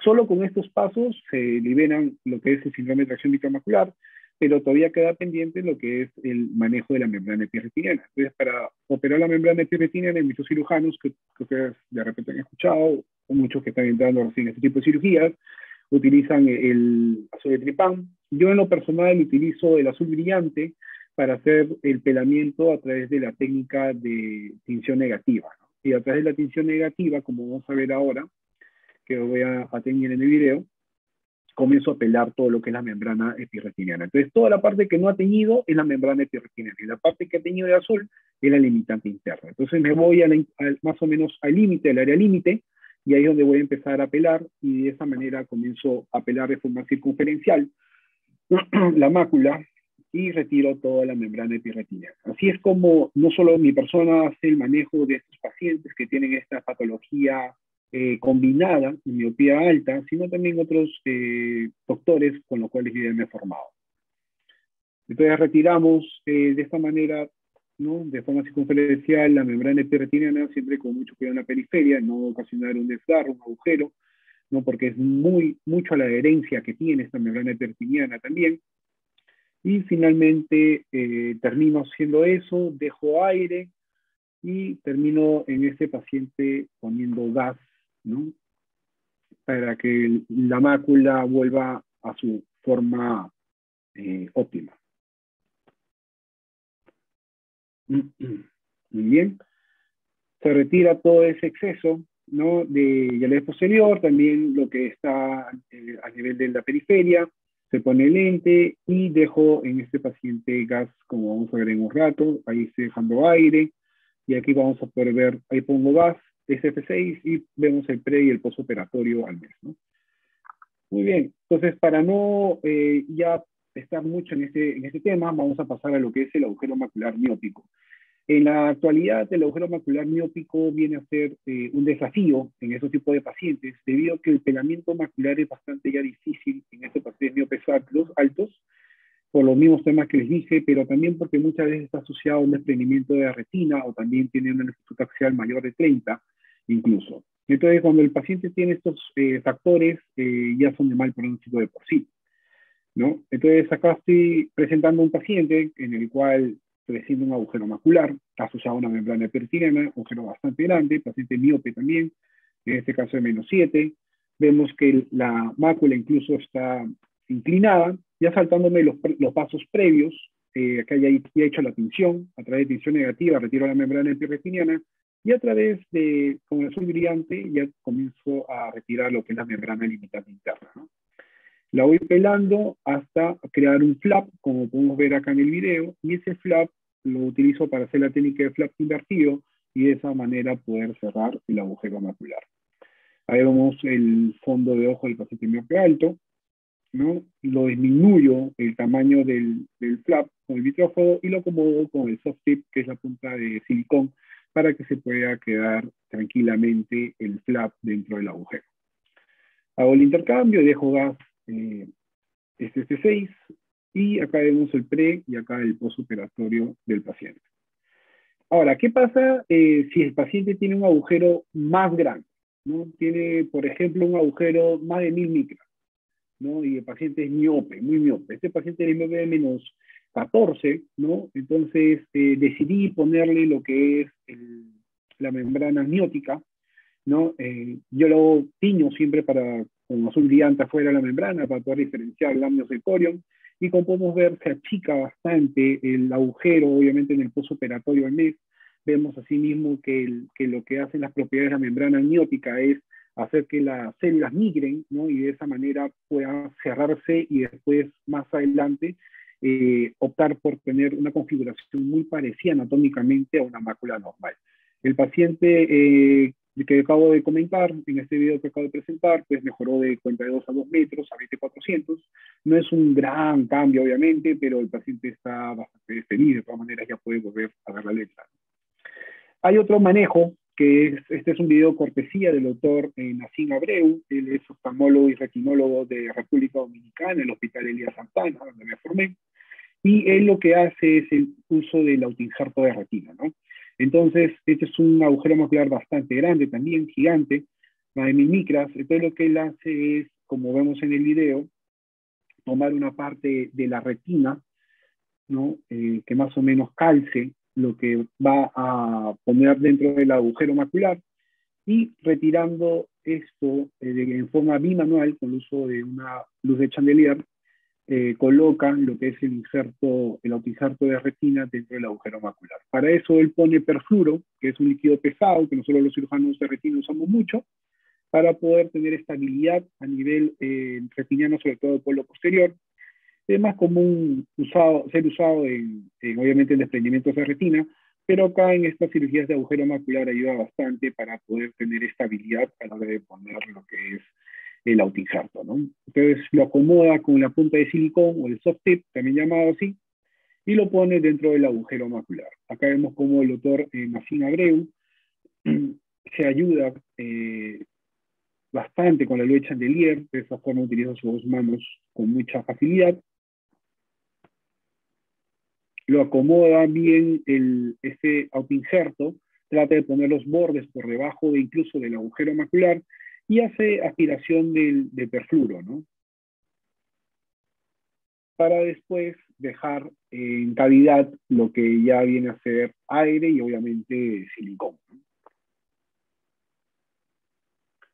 Solo con estos pasos se liberan lo que es el síndrome de tracción vitromacular, pero todavía queda pendiente lo que es el manejo de la membrana epirretiniana. Entonces, para operar la membrana epirretiniana, hay muchos cirujanos que, ustedes de repente han escuchado, o muchos que están entrando recién este tipo de cirugías, utilizan el azul de tripán. Yo en lo personal utilizo el azul brillante para hacer el pelamiento a través de la técnica de tinción negativa. Y a través de la tinción negativa, como vamos a ver ahora, que voy a, a tener en el video, comienzo a pelar todo lo que es la membrana epirretiniana. Entonces, toda la parte que no ha teñido es la membrana epirretiniana y la parte que ha teñido de azul es la limitante interna. Entonces, me voy a más o menos al límite, al área límite, y ahí es donde voy a empezar a pelar y de esa manera comienzo a pelar de forma circunferencial la mácula y retiro toda la membrana epirretiniana. Así es como no solo mi persona hace el manejo de estos pacientes que tienen esta patología eh, combinada, miopía alta, sino también otros eh, doctores con los cuales yo me he formado. Entonces retiramos eh, de esta manera, ¿no? de forma circunferencial, la membrana epirretiniana, siempre con mucho cuidado en la periferia, no ocasionar un desgarro, un agujero, ¿no? porque es muy, mucho la adherencia que tiene esta membrana epirretiniana también. Y finalmente termino haciendo eso, dejo aire y termino en este paciente poniendo gas ¿no? Para que la mácula vuelva a su forma eh, óptima. Muy bien. Se retira todo ese exceso ¿no? de ley posterior, también lo que está eh, a nivel de la periferia, se pone lente y dejo en este paciente gas, como vamos a ver en un rato, ahí estoy dejando aire, y aquí vamos a poder ver, ahí pongo gas, SF6 y vemos el pre y el postoperatorio al mes. ¿no? Muy bien, entonces para no eh, ya estar mucho en este, en este tema, vamos a pasar a lo que es el agujero macular miópico. En la actualidad, el agujero macular miópico viene a ser eh, un desafío en esos tipos de pacientes, debido a que el pegamiento macular es bastante ya difícil en estos pacientes miopes altos, por los mismos temas que les dije, pero también porque muchas veces está asociado a un desprendimiento de la retina o también tiene una longitud axial mayor de 30 incluso. Entonces, cuando el paciente tiene estos eh, factores, eh, ya son de mal pronóstico de por sí. ¿no? Entonces, acá estoy presentando un paciente en el cual presenta un agujero macular asociado a una membrana pertinena, agujero bastante grande, paciente miope también, en este caso de menos 7. Vemos que la mácula incluso está inclinada, ya saltándome los, los pasos previos, eh, acá ya, he hecho la tinción, a través de tinción negativa retiro la membrana epirretiniana y a través de, con el azul brillante, ya comienzo a retirar lo que es la membrana limitante interna. ¿no? La voy pelando hasta crear un flap, como podemos ver acá en el video, y ese flap lo utilizo para hacer la técnica de flap invertido y de esa manera poder cerrar el agujero macular. Ahí vemos el fondo de ojo del paciente miope alto, ¿no? Lo disminuyo el tamaño del, del flap con el vitrófono y lo acomodo con el soft tip, que es la punta de silicón, para que se pueda quedar tranquilamente el flap dentro del agujero. Hago el intercambio, dejo gas eh, este C6 y acá vemos el pre y acá el postoperatorio del paciente. Ahora, ¿qué pasa eh, si el paciente tiene un agujero más grande? ¿no? Tiene, por ejemplo, un agujero más de mil micras, ¿no? Y el paciente es miope, muy miope. Este paciente es miope de menos 14, ¿no? Entonces eh, decidí ponerle lo que es la membrana amniótica, ¿no? yo lo tiño siempre para con azul brillante afuera de la membrana para poder diferenciar el amnios. Y como podemos ver, se achica bastante el agujero, obviamente en el postoperatorio del mes. Vemos asimismo que, que lo que hacen las propiedades de la membrana amniótica es hacer que las células migren, ¿no? Y de esa manera pueda cerrarse y después, más adelante, eh, optar por tener una configuración muy parecida anatómicamente a una mácula normal. El paciente eh, que acabo de comentar, en este video que acabo de presentar, pues mejoró de 42 a 2 metros a 2400. No es un gran cambio, obviamente, pero el paciente está bastante feliz, de todas maneras ya puede volver a ver la letra. Hay otro manejo, que es, este es un video cortesía del doctor eh, Nacín Abreu, él es oftalmólogo y retinólogo de República Dominicana, el Hospital Elías Santana, donde me formé, y él lo que hace es el uso del autoinjerto de retina, ¿no? Entonces, este es un agujero macular bastante grande también, gigante, de micras. Entonces, lo que él hace es, como vemos en el video, tomar una parte de la retina, ¿no? Eh, que más o menos calce lo que va a poner dentro del agujero macular y retirando esto eh, en forma bimanual con el uso de una luz de chandelier, eh, colocan lo que es el inserto, el autoinserto de retina dentro del agujero macular. Para eso él pone perfluoro, que es un líquido pesado que nosotros los cirujanos de retina usamos mucho, para poder tener estabilidad a nivel eh, retiniano, sobre todo el polo posterior. Es más común usado, ser usado en, obviamente en desprendimientos de retina, pero acá en estas cirugías de agujero macular ayuda bastante para poder tener estabilidad a la hora de poner lo que es el autoinjerto. ¿no? Entonces lo acomoda con la punta de silicón o el soft tip, también llamado así, y lo pone dentro del agujero macular. Acá vemos cómo el doctor eh, Abreu se ayuda eh, bastante con la luz de chandelier, de esa forma utiliza sus dos manos con mucha facilidad. Lo acomoda bien el, este autoinjerto, trata de poner los bordes por debajo de incluso del agujero macular y hace aspiración del, de perfluoro, ¿no? Para después dejar en cavidad lo que ya viene a ser aire y obviamente silicón.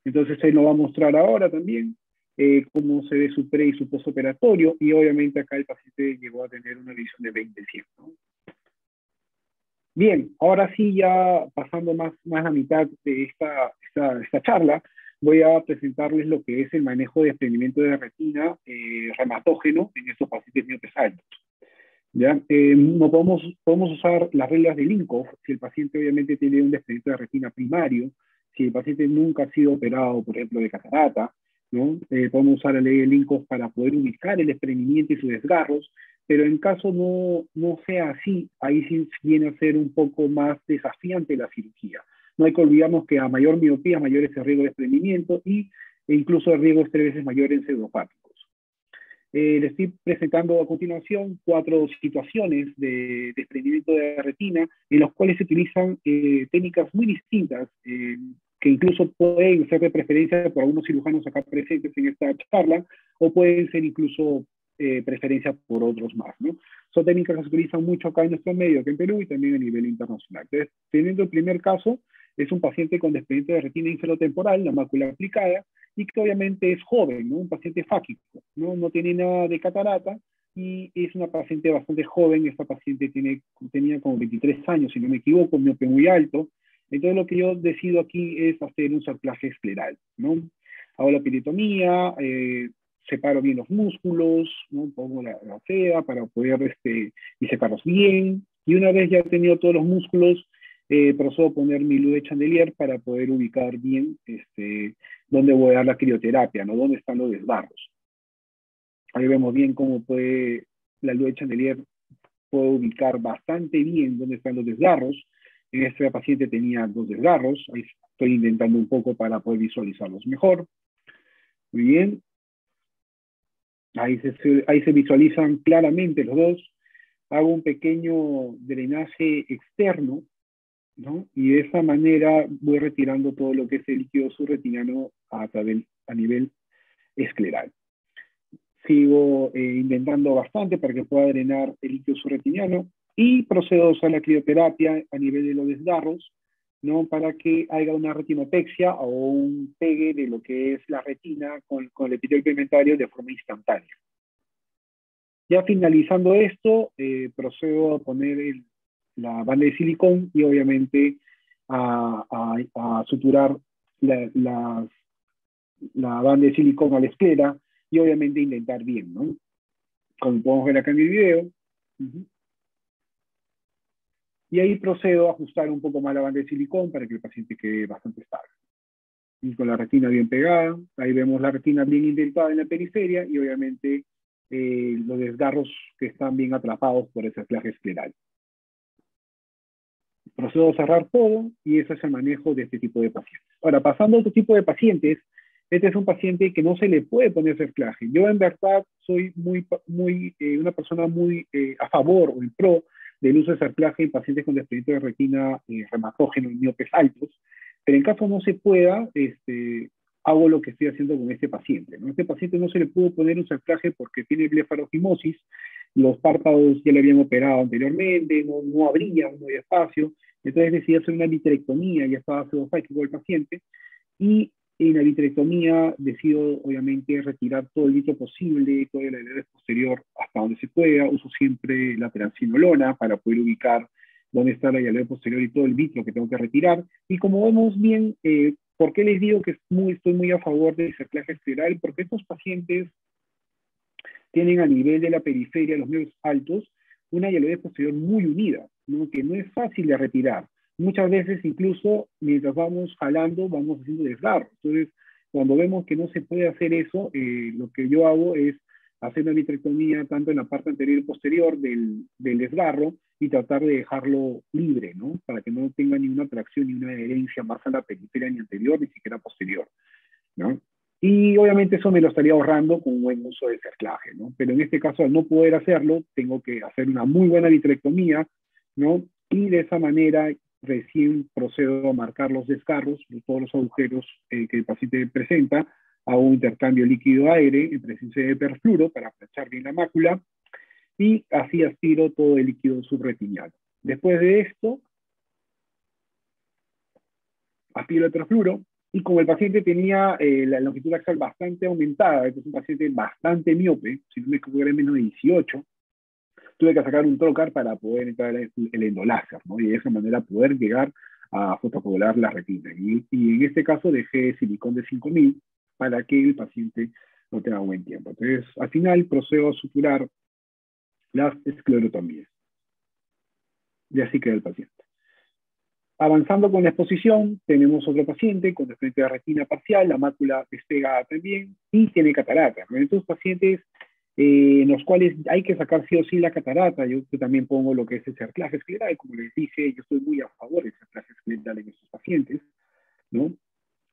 Entonces él nos va a mostrar ahora también eh, cómo se ve su pre y su postoperatorio y obviamente acá el paciente llegó a tener una visión de 20 ¿no? Bien, ahora sí ya pasando más, más a mitad de esta, esta, esta charla, voy a presentarles lo que es el manejo de desprendimiento de retina eh, rematógeno en estos pacientes miopes altos. ¿ya? Eh, no podemos, podemos usar las reglas de Linkoff si el paciente obviamente tiene un desprendimiento de retina primario, si el paciente nunca ha sido operado, por ejemplo, de catarata, ¿no? Eh, podemos usar la ley de Linkoff para poder ubicar el desprendimiento y sus desgarros, pero en caso no, no sea así, ahí sí viene a ser un poco más desafiante la cirugía. No hay que olvidarnos que a mayor miopía, mayor es el riesgo de desprendimiento y, e incluso el riesgo es tres veces mayor en pseudopáticos. Eh, les estoy presentando a continuación cuatro situaciones de desprendimiento de retina en las cuales se utilizan eh, técnicas muy distintas eh, que incluso pueden ser de preferencia por algunos cirujanos acá presentes en esta charla o pueden ser incluso eh, preferencia por otros más. ¿no? Son técnicas que se utilizan mucho acá en nuestro medio, aquí en Perú y también a nivel internacional. Entonces, teniendo el primer caso, es un paciente con desprendimiento de retina inferotemporal, la mácula aplicada, y que obviamente es joven, ¿no? un paciente fáquico, ¿no? no tiene nada de catarata, y es una paciente bastante joven, esta paciente tiene, tenía como 23 años, si no me equivoco, miope muy alto, entonces lo que yo decido aquí es hacer un cerclaje escleral, ¿no? Hago la piritomía, eh, separo bien los músculos, ¿no? pongo la, la seda para poder este, separarlos bien, y una vez ya he tenido todos los músculos, eh, procedo a poner mi luz de chandelier para poder ubicar bien este, dónde voy a dar la crioterapia, ¿no? dónde están los desgarros. Ahí vemos bien cómo puede la luz de chandelier puede ubicar bastante bien dónde están los desgarros. En este paciente tenía dos desgarros, ahí estoy intentando un poco para poder visualizarlos mejor. Muy bien. Ahí se, ahí se visualizan claramente los dos. Hago un pequeño drenaje externo, ¿no? Y de esa manera voy retirando todo lo que es el líquido subretiniano a, a nivel escleral. Sigo eh, intentando bastante para que pueda drenar el líquido subretiniano y procedo a usar la crioterapia a nivel de los desgarros, ¿no? Para que haya una retinopexia o un pegue de lo que es la retina con, con el epitelio pigmentario de forma instantánea. Ya finalizando esto, eh, procedo a poner la banda de silicón y obviamente a, a, suturar la, la, banda de silicón a la esclera y obviamente intentar bien, ¿no? Como podemos ver acá en el video. Y ahí procedo a ajustar un poco más la banda de silicón para que el paciente quede bastante estable. Y con la retina bien pegada, ahí vemos la retina bien indentada en la periferia y obviamente eh, los desgarros que están bien atrapados por ese anclaje escleral. Procedo a cerrar todo y ese es el manejo de este tipo de pacientes. Ahora, pasando a otro tipo de pacientes, este es un paciente que no se le puede poner cerclaje. Yo en verdad soy muy, muy, eh, una persona muy eh, a favor o en pro del uso de cerclaje en pacientes con desprendimiento de retina eh, rematógeno y miopes altos, pero en caso no se pueda, este, hago lo que estoy haciendo con este paciente. ¿no? Este paciente no se le pudo poner un cerclaje porque tiene blefarocimosis, los párpados ya le habían operado anteriormente, no, no abrían muy despacio, entonces decidí hacer una vitrectomía, ya estaba pseudofágico el paciente, y en la vitrectomía decido, obviamente, retirar todo el vitro posible, todo el aire posterior hasta donde se pueda. Uso siempre la perancinolona para poder ubicar dónde está la alveolar posterior y todo el vitro que tengo que retirar. Y como vemos bien, eh, ¿por qué les digo que estoy muy a favor del cerclaje escleral? Porque estos pacientes tienen a nivel de la periferia, los medios altos, una alveolar posterior muy unida, ¿no? que no es fácil de retirar. Muchas veces incluso mientras vamos jalando vamos haciendo desgarro. Entonces, cuando vemos que no se puede hacer eso, eh, lo que yo hago es hacer una vitrectomía tanto en la parte anterior y posterior del, del, desgarro y tratar de dejarlo libre, ¿no? Para que no tenga ni una tracción ni una adherencia más a la periferia ni anterior ni siquiera posterior, ¿no? Y obviamente eso me lo estaría ahorrando con un buen uso de cerclaje, ¿no? Pero en este caso, al no poder hacerlo, tengo que hacer una muy buena vitrectomía, ¿no? Y de esa manera recién procedo a marcar los descarros, todos los agujeros eh, que el paciente presenta, hago un intercambio líquido-aire en presencia de perfluoro para planchar bien la mácula y así aspiro todo el líquido subretiniano. Después de esto, aspiro el perfluoro y como el paciente tenía eh, la longitud axial bastante aumentada, este es un paciente bastante miope, si no me equivoco menos de 18, tuve que sacar un trocar para poder entrar el, endoláser, ¿no? Y de esa manera poder llegar a fotocopiar la retina. Y, en este caso dejé silicón de 5000 para que el paciente no tenga buen tiempo. Entonces, al final procedo a suturar las esclerotomías. Y así queda el paciente. Avanzando con la exposición, tenemos otro paciente con frente de retina parcial, la mácula despega también y tiene catarata. Estos pacientes eh, en los cuales hay que sacar sí o sí la catarata. Yo, también pongo lo que es el cerclaje escleral, como les dije, yo estoy muy a favor del cerclaje escleral en estos pacientes, ¿no?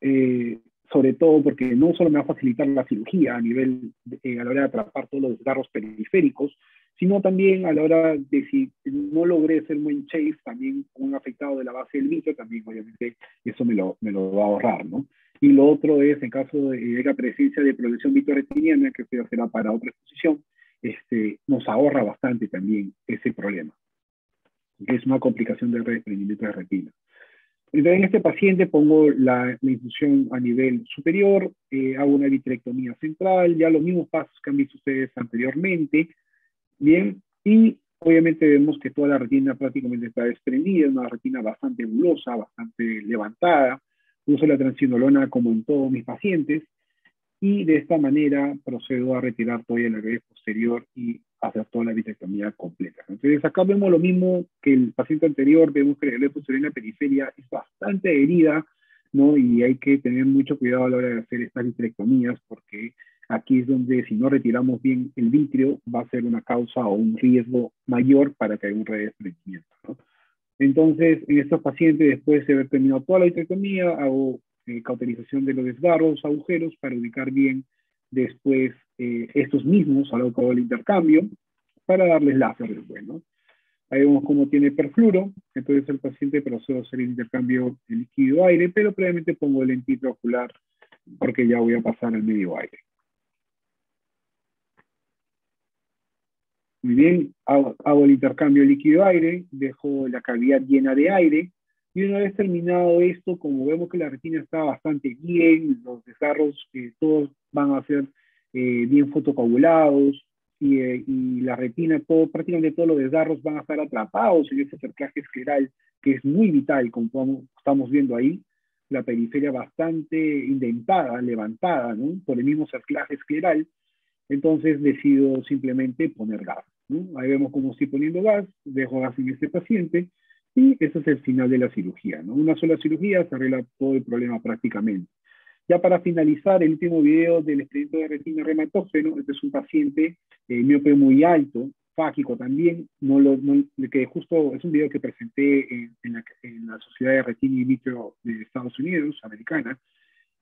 Eh, sobre todo porque no solo me va a facilitar la cirugía a nivel, a la hora de atrapar todos los desgarros periféricos, sino también a la hora de si no logré hacer buen chase, también un afectado de la base del vitro, también obviamente eso me lo, me lo va a ahorrar, ¿no? Y lo otro es, en caso de, la presencia de progresión vitroretiniana, que será para otra exposición, este, nos ahorra bastante también ese problema, que es una complicación del desprendimiento de retina. Entonces, en este paciente pongo la, la infusión a nivel superior, eh, hago una vitrectomía central, ya los mismos pasos que han visto ustedes anteriormente, Bien, y obviamente vemos que toda la retina prácticamente está desprendida, una retina bastante bulosa, bastante levantada. Uso la transinolona como en todos mis pacientes y de esta manera procedo a retirar toda la red posterior y hacer toda la vitrectomía completa. Entonces acá vemos lo mismo que el paciente anterior, vemos que la red posterior en la periferia es bastante herida, ¿no? Y hay que tener mucho cuidado a la hora de hacer estas vitrectomías porque Aquí es donde si no retiramos bien el vitrio va a ser una causa o un riesgo mayor para que haya un redesprendimiento. Entonces, en estos pacientes, después de haber terminado toda la vitrectomía, hago eh, cauterización de los desgarros, agujeros, para ubicar bien después eh, estos mismos al cabo del intercambio, para darles láser después. Ahí vemos cómo tiene perfluoro, entonces el paciente procede a hacer el intercambio de líquido-aire, pero previamente pongo el lentito ocular porque ya voy a pasar al medio aire. Muy bien, hago, el intercambio líquido-aire, dejo la cavidad llena de aire, y una vez terminado esto, como vemos que la retina está bastante bien, los desgarros eh, todos van a ser eh, bien fotocoagulados, y, eh, y, la retina, todo, prácticamente todos los desgarros van a estar atrapados en ese cerclaje escleral, que es muy vital, como estamos viendo ahí, la periferia bastante indentada, levantada, ¿no? por el mismo cerclaje escleral, entonces decido simplemente poner gas. Ahí vemos cómo estoy poniendo gas, dejo gas en este paciente y ese es el final de la cirugía. ¿no? Una sola cirugía se arregla todo el problema prácticamente. Ya para finalizar, el último video del expediente de retina reumatógeno, este es un paciente eh, miope muy alto, fágico también, no lo, que justo es un video que presenté en, la, Sociedad de Retina y Vitro de Estados Unidos, americana,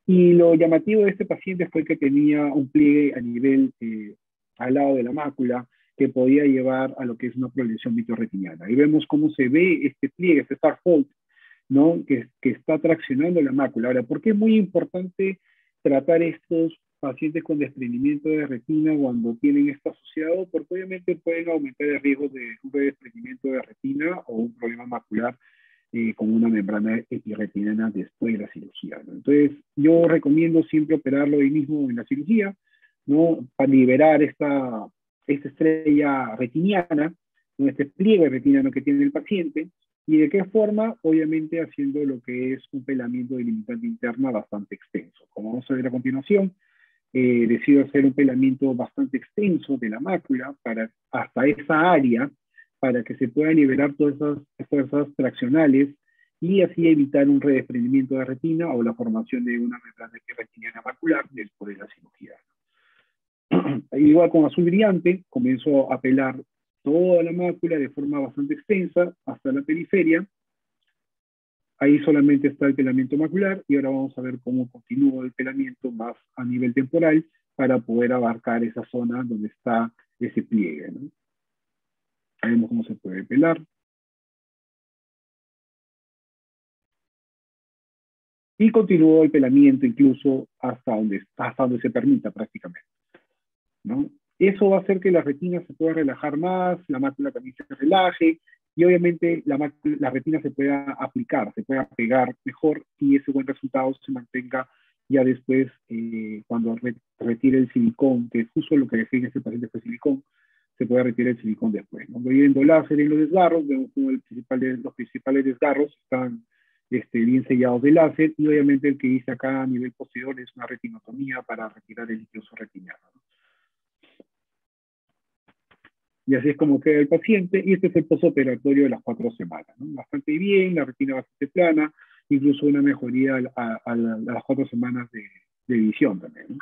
y lo llamativo de este paciente fue que tenía un pliegue a nivel eh, al lado de la mácula, que podía llevar a lo que es una proyección vitroretiniana. Ahí vemos cómo se ve este pliegue, este star fold, ¿no? que, que está traccionando la mácula. Ahora, ¿por qué es muy importante tratar estos pacientes con desprendimiento de retina cuando tienen esto asociado? Porque obviamente pueden aumentar el riesgo de un desprendimiento de retina o un problema macular eh, con una membrana epiretiniana después de la cirugía. Entonces, yo recomiendo siempre operarlo ahí mismo en la cirugía, ¿no? Para liberar esta esta estrella retiniana, con este pliegue retiniano que tiene el paciente, y de qué forma, obviamente haciendo lo que es un pelamiento de limitante interna bastante extenso. Como vamos a ver a continuación, eh, decido hacer un pelamiento bastante extenso de la mácula para, hasta esa área para que se puedan liberar todas esas fuerzas traccionales y así evitar un redesprendimiento de retina o la formación de una membrana retiniana macular de la cirugía. Igual con azul brillante, comienzo a pelar toda la mácula de forma bastante extensa hasta la periferia. Ahí solamente está el pelamiento macular y ahora vamos a ver cómo continúa el pelamiento más a nivel temporal para poder abarcar esa zona donde está ese pliegue. ¿no? vemos cómo se puede pelar. Y continúa el pelamiento incluso hasta donde, hasta donde se permita prácticamente. Eso va a hacer que la retina se pueda relajar más, la mácula también se relaje y obviamente la, la retina se pueda aplicar, se pueda pegar mejor y ese buen resultado se mantenga ya después eh, cuando retire el silicón, que es justo lo que decía en este paciente fue silicón, se puede retirar el silicón después. ¿no? Viendo láser en los desgarros, vemos como el principal los principales desgarros están este, bien sellados de láser y obviamente el que hice acá a nivel posterior es una retinotomía para retirar el líquido retiniano. ¿no? Y así es como queda el paciente. Y este es el postoperatorio de las cuatro semanas. Bastante bien, la retina bastante plana, incluso una mejoría a, las cuatro semanas de, visión también.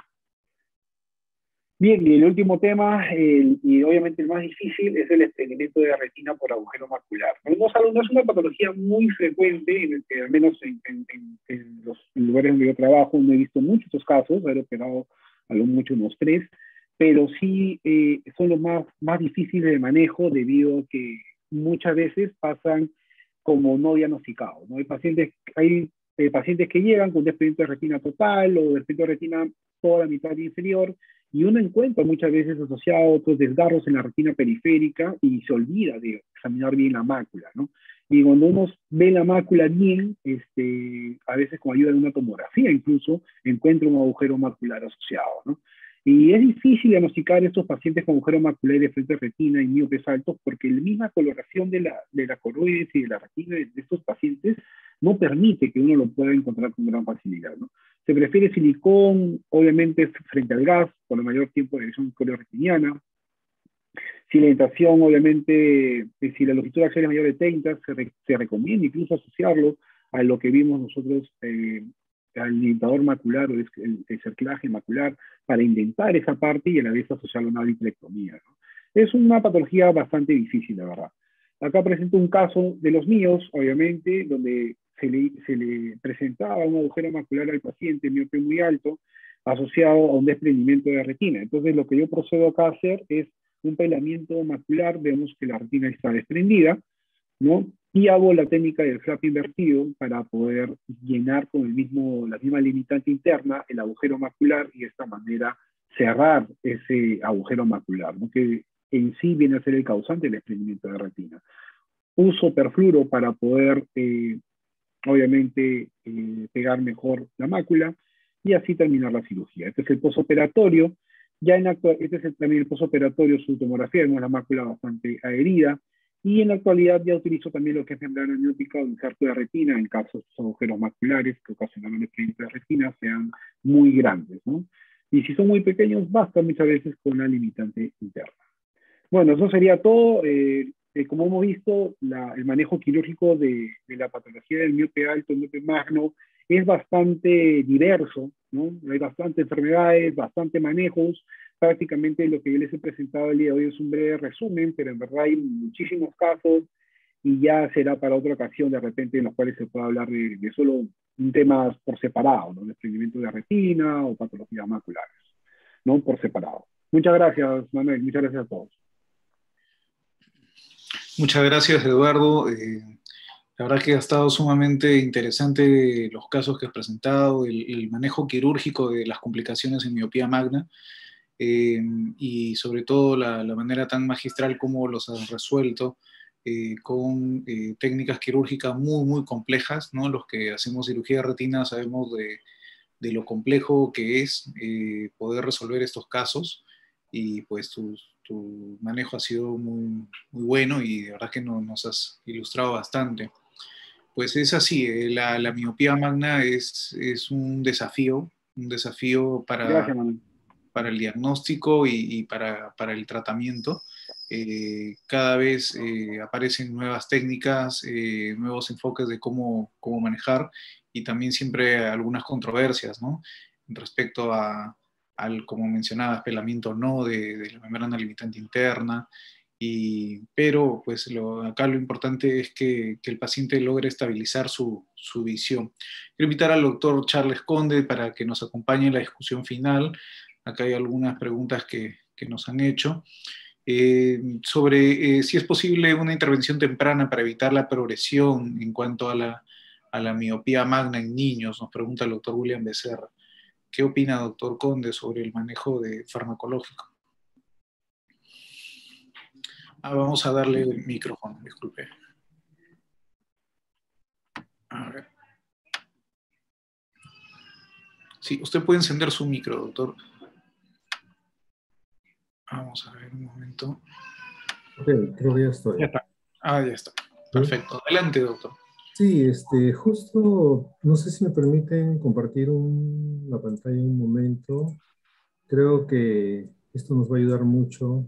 Bien, y el último tema, y obviamente el más difícil, es el estreñimiento de retina por agujero macular. No, es una patología muy frecuente, en el que, al menos en, los lugares donde yo trabajo, no he visto muchos casos, he operado a lo mucho unos tres, pero sí eh, son los más, más difíciles de manejo debido a que muchas veces pasan como no diagnosticados. ¿no? Hay, pacientes, hay eh, pacientes que llegan con desprendimiento de retina total o desprendimiento de retina toda la mitad inferior, y uno encuentra muchas veces asociado otros desgarros en la retina periférica y se olvida de examinar bien la mácula, ¿no? Y cuando uno ve la mácula bien, este, a veces con ayuda de una tomografía incluso, encuentra un agujero macular asociado, ¿no? Y es difícil diagnosticar estos pacientes con agujero macular de frente retina y miopes altos porque la misma coloración de la, de la coroides y de la retina de, estos pacientes no permite que uno lo pueda encontrar con gran facilidad. Se prefiere silicón, obviamente, frente al gas, por el mayor tiempo de visión retiniana. Si la orientación, obviamente, eh, si la longitud axial es mayor de 30, se, se, recomienda incluso asociarlo a lo que vimos nosotros eh, al indentador macular o el, el, cerclaje macular para indentar esa parte y a la vez asociarlo a una vitrectomía. ¿no? Es una patología bastante difícil, la verdad. Acá presento un caso de los míos, obviamente, donde se le, se le presentaba un agujero macular al paciente, miope muy alto, asociado a un desprendimiento de retina. Entonces, lo que yo procedo acá a hacer es un pelamiento macular, vemos que la retina está desprendida, ¿no? Y hago la técnica del flap invertido para poder llenar con el mismo, la misma limitante interna el agujero macular y de esta manera cerrar ese agujero macular, ¿no? que en sí viene a ser el causante del desprendimiento de retina. Uso perfluoro para poder, eh, obviamente, eh, pegar mejor la mácula y así terminar la cirugía. Este es el posoperatorio. Ya en este es también el posoperatorio, su tomografía, vemos la mácula bastante adherida. Y en la actualidad ya utilizo también lo que es membrana miótica o injerto de retina en casos de agujeros maculares que ocasionan el de retina sean muy grandes. ¿no? Y si son muy pequeños, basta muchas veces con la limitante interna. Bueno, eso sería todo. Eh, eh, como hemos visto, el manejo quirúrgico de, de, la patología del miope alto, miope magno, es bastante diverso, ¿no? Hay bastantes enfermedades, bastante manejos, prácticamente lo que yo les he presentado el día de hoy es un breve resumen, pero en verdad hay muchísimos casos y ya será para otra ocasión de repente en los cuales se pueda hablar de, solo un tema por separado, ¿no? Desprendimiento de retina o patologías maculares, ¿no? Por separado. Muchas gracias, Manuel. Muchas gracias a todos. Muchas gracias, Eduardo. Eh, la verdad que ha estado sumamente interesante los casos que has presentado, el, manejo quirúrgico de las complicaciones en miopía magna. Eh, y sobre todo la, manera tan magistral como los has resuelto eh, con eh, técnicas quirúrgicas muy, muy complejas, ¿no? Los que hacemos cirugía de retina sabemos de, lo complejo que es poder resolver estos casos y pues tu, manejo ha sido muy, bueno y de verdad que no, nos has ilustrado bastante. Pues es así, la, la miopía magna es, es, un desafío, un desafío para... Gracias, para el diagnóstico y, para, para, el tratamiento. Eh, cada vez eh, aparecen nuevas técnicas, eh, nuevos enfoques de cómo, cómo, manejar y también siempre algunas controversias, ¿no? Respecto a, al, como mencionabas, pelamiento no de, de la membrana limitante interna. Pero pues acá lo importante es que, el paciente logre estabilizar su, visión. Quiero invitar al doctor Charles Conde para que nos acompañe en la discusión final. Acá hay algunas preguntas que, nos han hecho. Eh, sobre eh, si es posible una intervención temprana para evitar la progresión en cuanto a la, miopía magna en niños, nos pregunta el doctor William Becerra. ¿Qué opina doctor Conde sobre el manejo farmacológico? Ah, vamos a darle el micrófono, disculpe. A ver. Sí, usted puede encender su micro, doctor. Vamos a ver un momento. Ok, creo que ya estoy. Ya está. Ah, ya está. Perfecto. Adelante, doctor. Sí, este, justo, no sé si me permiten compartir un, la pantalla un momento. Creo que esto nos va a ayudar mucho.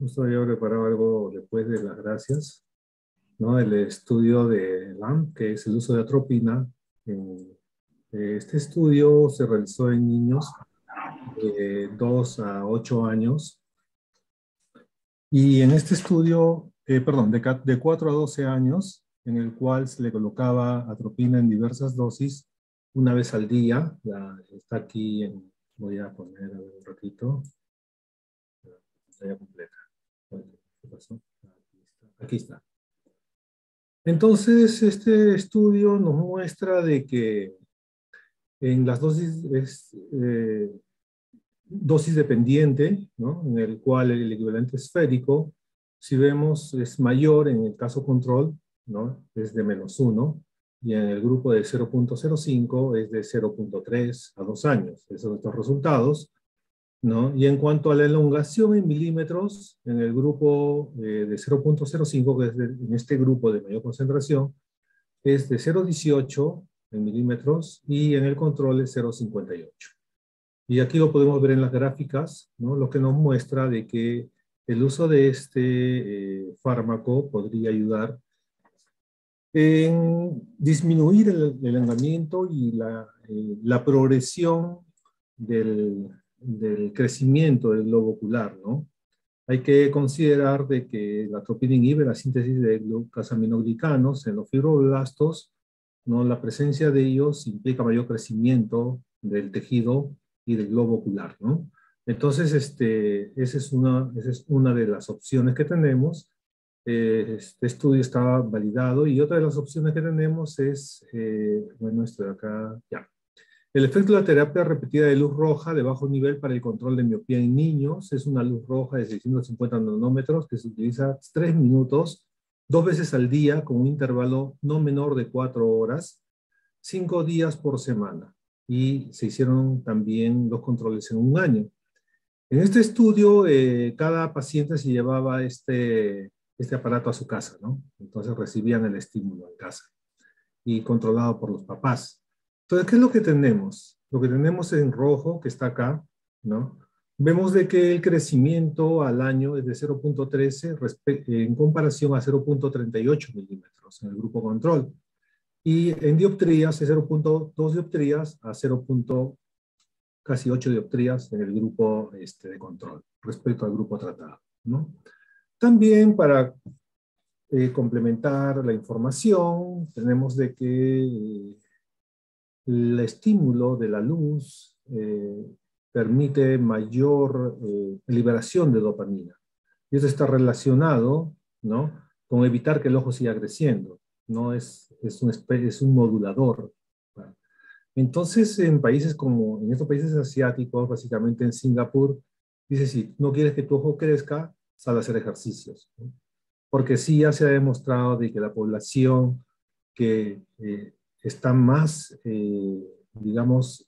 Justo había preparado algo después de las gracias, ¿no? El estudio de LAM, que es el uso de atropina. Este estudio se realizó en niños de 2 a 8 años. Y en este estudio, eh, perdón, de, de 4 a 12 años, en el cual se le colocaba atropina en diversas dosis, una vez al día. está aquí, voy a poner un ratito, la pantalla completa. Aquí está. Entonces, este estudio nos muestra de que en las dosis es eh, dosis dependiente, ¿no? en el cual el equivalente esférico, si vemos, es mayor en el caso control, ¿no? es de menos 1, y en el grupo de 0.05 es de 0.3 a 2 años. Esos son estos resultados. ¿No? Y en cuanto a la elongación en milímetros, en el grupo eh, de 0.05, que es en este grupo de mayor concentración, es de 0.18 en milímetros y en el control es 0.58. Y aquí lo podemos ver en las gráficas, ¿no? lo que nos muestra de que el uso de este eh, fármaco podría ayudar en disminuir el, elongamiento y la, eh, la progresión del, del, crecimiento del globo ocular, ¿no? Hay que considerar de que la atropina inhibe la síntesis de glucosaminoglicanos en los fibroblastos, ¿no? La presencia de ellos implica mayor crecimiento del tejido y del globo ocular, ¿no? Entonces, este, esa, es una, esa es una de las opciones que tenemos eh, este estudio está validado y otra de las opciones que tenemos es, eh, bueno, esto de acá, ya. El efecto de la terapia repetida de luz roja de bajo nivel para el control de miopía en niños es una luz roja de 650 nanómetros que se utiliza tres minutos, dos veces al día con un intervalo no menor de cuatro horas, cinco días por semana. Y se hicieron también los controles en un año. En este estudio, eh, cada paciente se llevaba este, este aparato a su casa, ¿no? Entonces recibían el estímulo en casa y controlado por los papás. Entonces, ¿qué es lo que tenemos? Lo que tenemos en rojo, que está acá, ¿no? Vemos de que el crecimiento al año es de 0.13 en comparación a 0.38 milímetros en el grupo control. Y en dioptrías es 0.2 dioptrías a 0. casi 8 dioptrías en el grupo este, de control respecto al grupo tratado, ¿no? También para eh, complementar la información, tenemos de que eh, el estímulo de la luz eh, permite mayor liberación de dopamina. Y eso está relacionado ¿no? con evitar que el ojo siga creciendo. ¿no? Es, es, un, es un modulador. Entonces, en países como, en estos países asiáticos, básicamente en Singapur, dice, si no quieres que tu ojo crezca, sale a hacer ejercicios. Porque sí ya se ha demostrado de que la población que eh, está más, eh, digamos,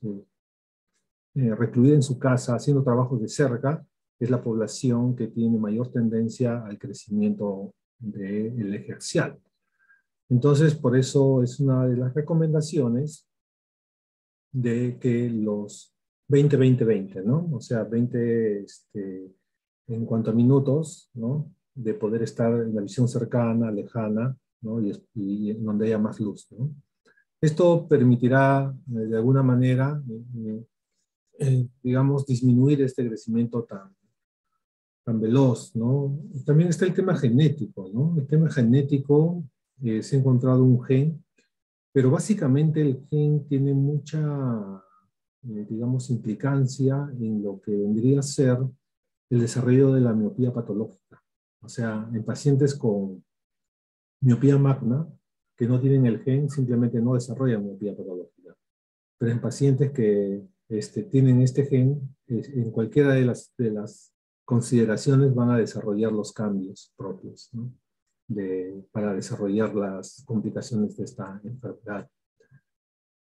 eh, recluida en su casa haciendo trabajos de cerca, es la población que tiene mayor tendencia al crecimiento del eje axial. Entonces, por eso es una de las recomendaciones de que los 20-20-20, ¿no? O sea, 20 este, en cuanto a minutos, ¿no? de poder estar en la visión cercana, lejana, ¿no? y, y donde haya más luz. ¿no? Esto permitirá, eh, de alguna manera, eh, eh, digamos, disminuir este crecimiento tan, tan veloz. ¿no? También está el tema genético. ¿no? El tema genético, se ha encontrado un gen, pero básicamente el gen tiene mucha, digamos, implicancia en lo que vendría a ser el desarrollo de la miopía patológica. O sea, en pacientes con miopía magna, que no tienen el gen, simplemente no desarrollan miopía patológica. Pero en pacientes que este, tienen este gen, en cualquiera de las, de las consideraciones van a desarrollar los cambios propios ¿no? de, para desarrollar las complicaciones de esta enfermedad.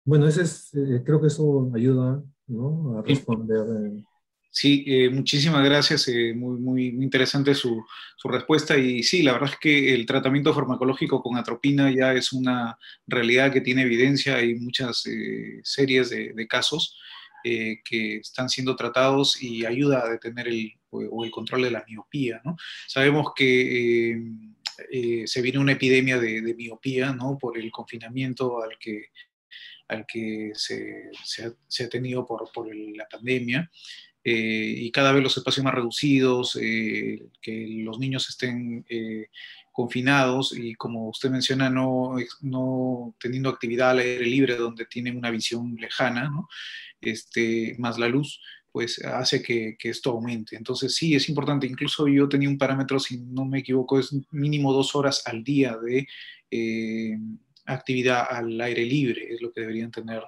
Bueno, ese es, eh, creo que eso ayuda ¿no? a responder. Eh, Sí, eh, muchísimas gracias, eh, muy, muy, interesante su, su, respuesta y sí, la verdad es que el tratamiento farmacológico con atropina ya es una realidad que tiene evidencia, hay muchas eh, series de, casos que están siendo tratados y ayuda a detener el, o, el control de la miopía, ¿no? Sabemos que se viene una epidemia de, miopía, ¿no? Por el confinamiento al que, al que se, se ha tenido por, por la pandemia. Y cada vez los espacios más reducidos, que los niños estén confinados y como usted menciona, no, no teniendo actividad al aire libre donde tienen una visión lejana, este, más la luz, pues hace que, que, esto aumente. Entonces sí, es importante. Incluso yo tenía un parámetro, si no me equivoco, es mínimo dos horas al día de eh, actividad al aire libre, es lo que deberían tener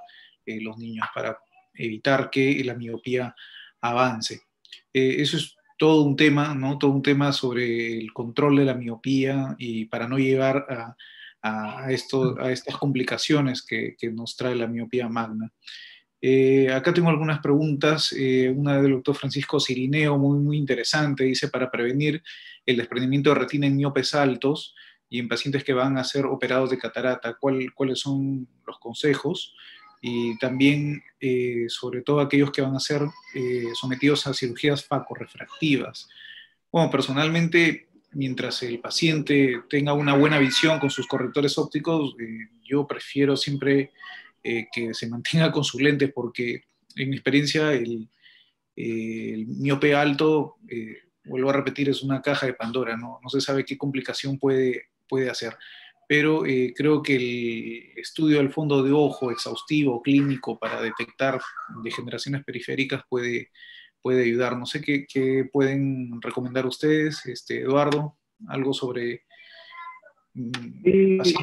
eh, los niños para evitar que la miopía avance. Eh, eso es todo un tema, ¿no? Todo un tema sobre el control de la miopía y para no llevar a, a, esto, a estas complicaciones que, que, nos trae la miopía magna. Eh, acá tengo algunas preguntas, eh, una del doctor Francisco Cirineo, muy, muy interesante, dice, para prevenir el desprendimiento de retina en miopes altos y en pacientes que van a ser operados de catarata, ¿cuál, ¿cuáles son los consejos? Y también eh, sobre todo aquellos que van a ser eh, sometidos a cirugías facorefractivas. Bueno, personalmente, mientras el paciente tenga una buena visión con sus correctores ópticos, eh, yo prefiero siempre que se mantenga con sus lentes porque en mi experiencia el, el miope alto, vuelvo a repetir, es una caja de Pandora, no, no se sabe qué complicación puede, puede hacer pero eh, creo que el estudio del fondo de ojo exhaustivo, clínico, para detectar degeneraciones periféricas puede, puede ayudar. No sé qué, qué pueden recomendar ustedes, este, Eduardo, algo sobre... Mm, sí,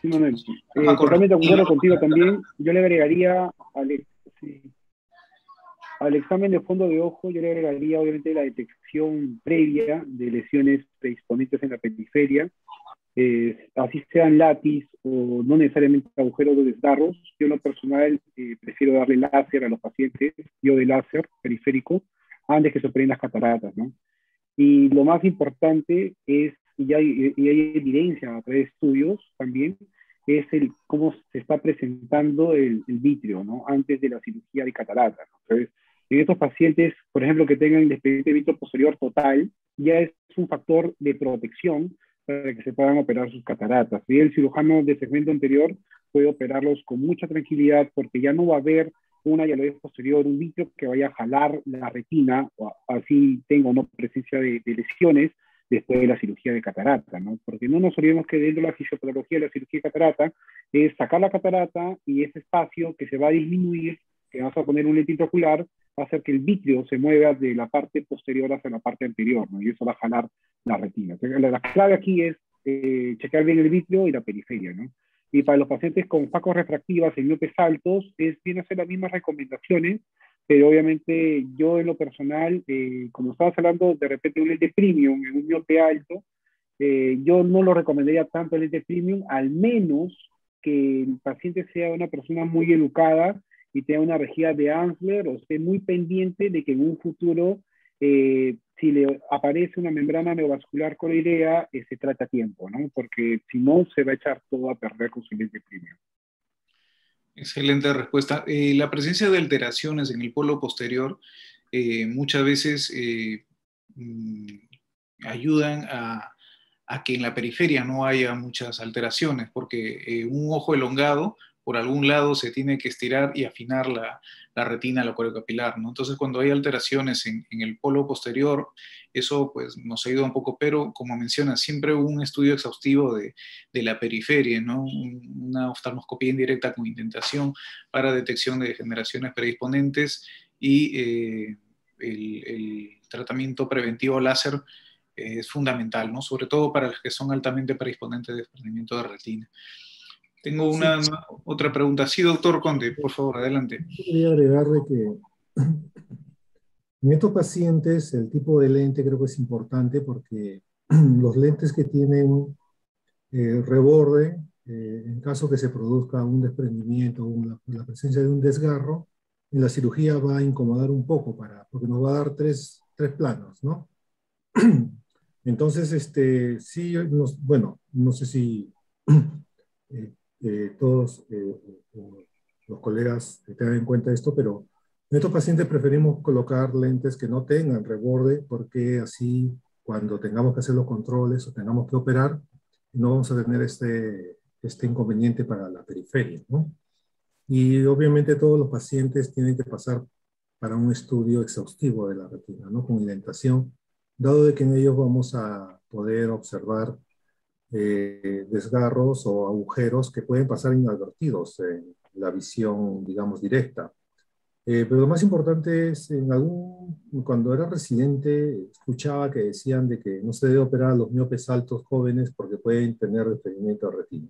sí, Manuel. Eh, totalmente de acuerdo contigo también. Yo le agregaría al, al examen de fondo de ojo, yo le agregaría obviamente la detección previa de lesiones predisponentes en la periferia eh, así sean látiz o no necesariamente agujeros de desgarros. Yo en lo personal eh, prefiero darle láser a los pacientes, yo de láser periférico, antes que se operen las cataratas, ¿no? Y lo más importante es, y hay, y hay evidencia a través de estudios también, es el cómo se está presentando el, el vitrio, ¿no? Antes de la cirugía de catarata, Entonces, en estos pacientes, por ejemplo, que tengan el expediente vitrio posterior total, ya es un factor de protección para que se puedan operar sus cataratas. Y el cirujano de segmento anterior puede operarlos con mucha tranquilidad porque ya no va a haber una vez posterior, un vitrio que vaya a jalar la retina, o así tengo no presencia de, lesiones después de la cirugía de catarata, ¿no? Porque no nos olvidemos que dentro de la fisiopatología de la cirugía de catarata es sacar la catarata y ese espacio que se va a disminuir, que vas a poner un lente ocular, va a hacer que el vitrio se mueva de la parte posterior hacia la parte anterior, ¿no? Y eso va a jalar la retina. la, clave aquí es eh, checar bien el vitrio y la periferia, ¿no? Y para los pacientes con facos refractivas en miopes altos, es bien hacer las mismas recomendaciones, pero obviamente yo en lo personal, eh, como estabas hablando de repente un lente premium en un miope alto, eh, yo no lo recomendaría tanto el lente premium, al menos que el paciente sea una persona muy educada y tenga una regía de Ansler o esté muy pendiente de que en un futuro, eh, si le aparece una membrana neovascular con idea, eh, se trata a tiempo, ¿no? Porque si no, se va a echar todo a perder con su lente primero. Excelente respuesta. Eh, la presencia de alteraciones en el polo posterior muchas veces mm, ayudan a, a, que en la periferia no haya muchas alteraciones, porque un ojo elongado por algún lado se tiene que estirar y afinar la, la retina capilar, ¿no? Entonces, cuando hay alteraciones en, el polo posterior, eso pues nos ayuda un poco, pero como menciona, siempre un estudio exhaustivo de, de la periferia, ¿no? Una oftalmoscopía indirecta con indentación para detección de degeneraciones predisponentes y eh, el, tratamiento preventivo láser eh, es fundamental, ¿no? Sobre todo para los que son altamente predisponentes de desprendimiento de retina. Tengo una, otra pregunta. Sí, doctor Conde, por favor, adelante. Quería agregarle que en estos pacientes el tipo de lente creo que es importante porque los lentes que tienen eh, reborde, eh, en caso que se produzca un desprendimiento o la, presencia de un desgarro, en la cirugía va a incomodar un poco para, porque nos va a dar tres, tres planos, ¿no? Entonces, este, sí, bueno, no sé si eh, eh, todos eh, eh, los colegas tengan en cuenta esto, pero en estos pacientes preferimos colocar lentes que no tengan reborde porque así cuando tengamos que hacer los controles o tengamos que operar, no vamos a tener este, este inconveniente para la periferia. ¿no? Y obviamente todos los pacientes tienen que pasar para un estudio exhaustivo de la retina, ¿no? con indentación, dado de que en ellos vamos a poder observar eh, desgarros o agujeros que pueden pasar inadvertidos en la visión, digamos, directa. Eh, pero lo más importante es, en cuando era residente, escuchaba que decían de que no se debe operar a los miopes altos jóvenes porque pueden tener desprendimiento de retina.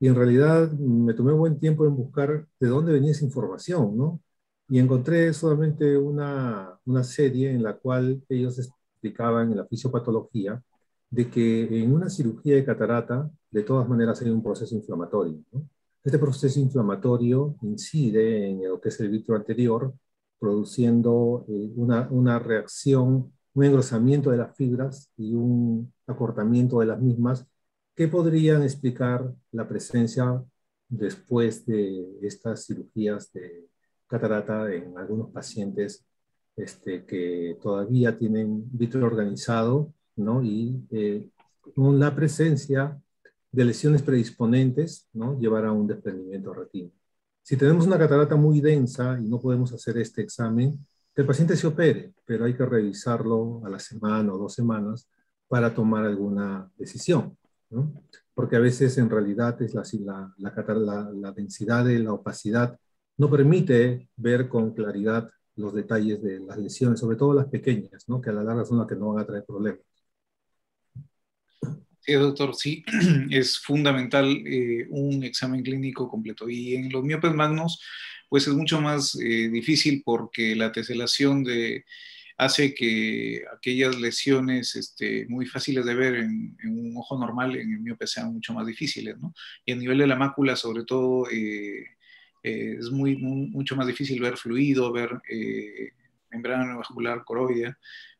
Y en realidad me tomé buen tiempo en buscar de dónde venía esa información, ¿no? Y encontré solamente una, una serie en la cual ellos explicaban en la fisiopatología de que en una cirugía de catarata, de todas maneras hay un proceso inflamatorio. ¿no? Este proceso inflamatorio incide en lo que es el vitro anterior, produciendo eh, una, una reacción, un engrosamiento de las fibras y un acortamiento de las mismas que podrían explicar la presencia después de estas cirugías de catarata en algunos pacientes este, que todavía tienen vitro organizado ¿no? y eh, con la presencia de lesiones predisponentes ¿no? llevará a un desprendimiento retina. Si tenemos una catarata muy densa y no podemos hacer este examen, el paciente se opere, pero hay que revisarlo a la semana o dos semanas para tomar alguna decisión. ¿no? Porque a veces en realidad es la, la, la, la densidad de la opacidad no permite ver con claridad los detalles de las lesiones, sobre todo las pequeñas, ¿no? que a la larga son las que no van a traer problemas. Sí, doctor, sí, es fundamental eh, un examen clínico completo. Y en los miopes magnos, pues es mucho más eh, difícil porque la teselación hace que aquellas lesiones este, muy fáciles de ver en, un ojo normal, en el miope, sean mucho más difíciles, ¿no? Y a nivel de la mácula, sobre todo, eh, es mucho más difícil ver fluido, ver membrana vascular coroidea,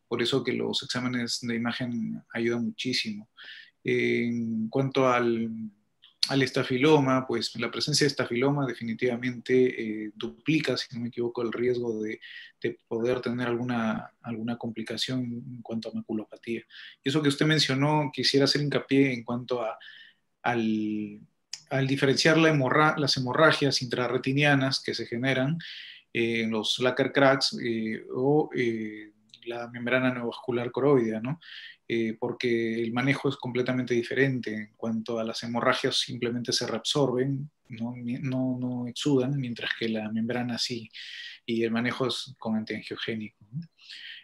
por eso que los exámenes de imagen ayudan muchísimo. En cuanto al, al estafiloma, pues la presencia de estafiloma definitivamente eh, duplica, si no me equivoco, el riesgo de, de, poder tener alguna, alguna complicación en cuanto a maculopatía. Y eso que usted mencionó, quisiera hacer hincapié en cuanto a, al, al diferenciar la las hemorragias intrarretinianas que se generan eh, en los lacquer cracks eh, o la membrana neovascular coroidea, ¿no? Eh, porque el manejo es completamente diferente. En cuanto a las hemorragias, simplemente se reabsorben, no, no, no exudan, mientras que la membrana sí, y el manejo es con antiangiogénico.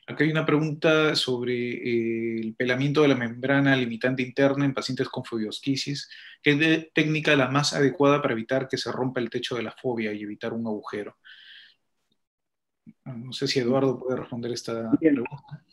Acá hay una pregunta sobre eh, el pelamiento de la membrana limitante interna en pacientes con fobiosquisis. ¿Qué es técnica la más adecuada para evitar que se rompa el techo de la fobia y evitar un agujero? No sé si Eduardo puede responder esta pregunta.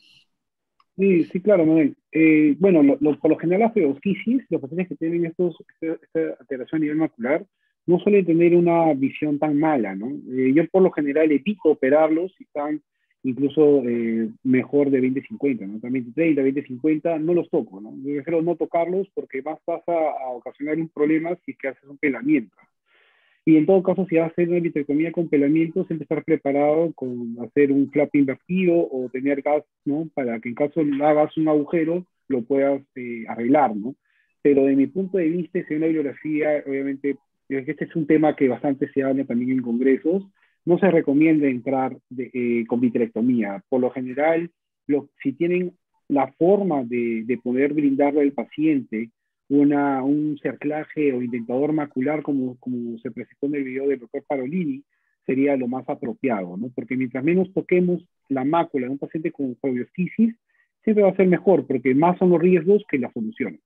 Sí, sí, claro, Manuel. Eh, bueno, por lo general la feosquisis, los pacientes que tienen estos, esta, alteración a nivel macular, no suelen tener una visión tan mala, ¿no? Eh, yo por lo general evito operarlos si están incluso eh, mejor de 20-50, ¿no? También 30, 20-50, no los toco, ¿no? Yo prefiero no tocarlos porque más pasa a ocasionar un problema si es que haces un pelamiento. Y en todo caso, si vas a hacer una vitrectomía con pelamiento, siempre estar preparado con hacer un flap invertido o tener gas, ¿no? Para que en caso hagas un agujero, lo puedas eh, arreglar, ¿no? Pero de mi punto de vista, si una bibliografía, obviamente, este es un tema que bastante se habla también en congresos, no se recomienda entrar eh, con vitrectomía. Por lo general, lo, si tienen la forma de, de poder brindarle al paciente una, un cerclaje o indentador macular como, como se presentó en el video del doctor Parolini, sería lo más apropiado, ¿no? Porque mientras menos toquemos la mácula de un paciente con fobiosquisis, siempre va a ser mejor, porque más son los riesgos que la solución.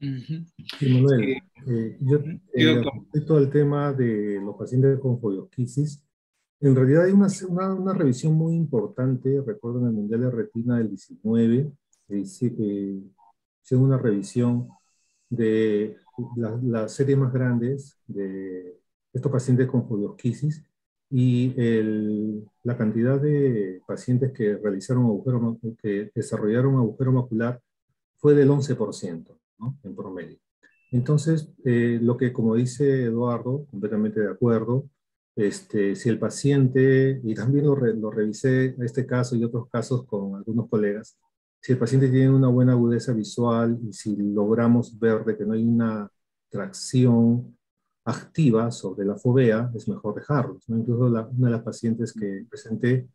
Sí, Manuel, eh, yo, eh, respecto al tema de los pacientes con fobiosquisis, en realidad hay una, una, una, revisión muy importante, recuerdo en el Mundial de Retina del 19, dice que hicieron una revisión de las series más grandes de estos pacientes con fobiosquisis y el, la cantidad de pacientes que realizaron agujero, que desarrollaron agujero macular fue del 11%, ¿no? en promedio. Entonces, eh, lo que como dice Eduardo, completamente de acuerdo, este, si el paciente, y también lo, lo revisé este caso y otros casos con algunos colegas, si el paciente tiene una buena agudeza visual y si logramos ver de que no hay una tracción activa sobre la fovea, es mejor dejarlos. Incluso una de las pacientes que presenté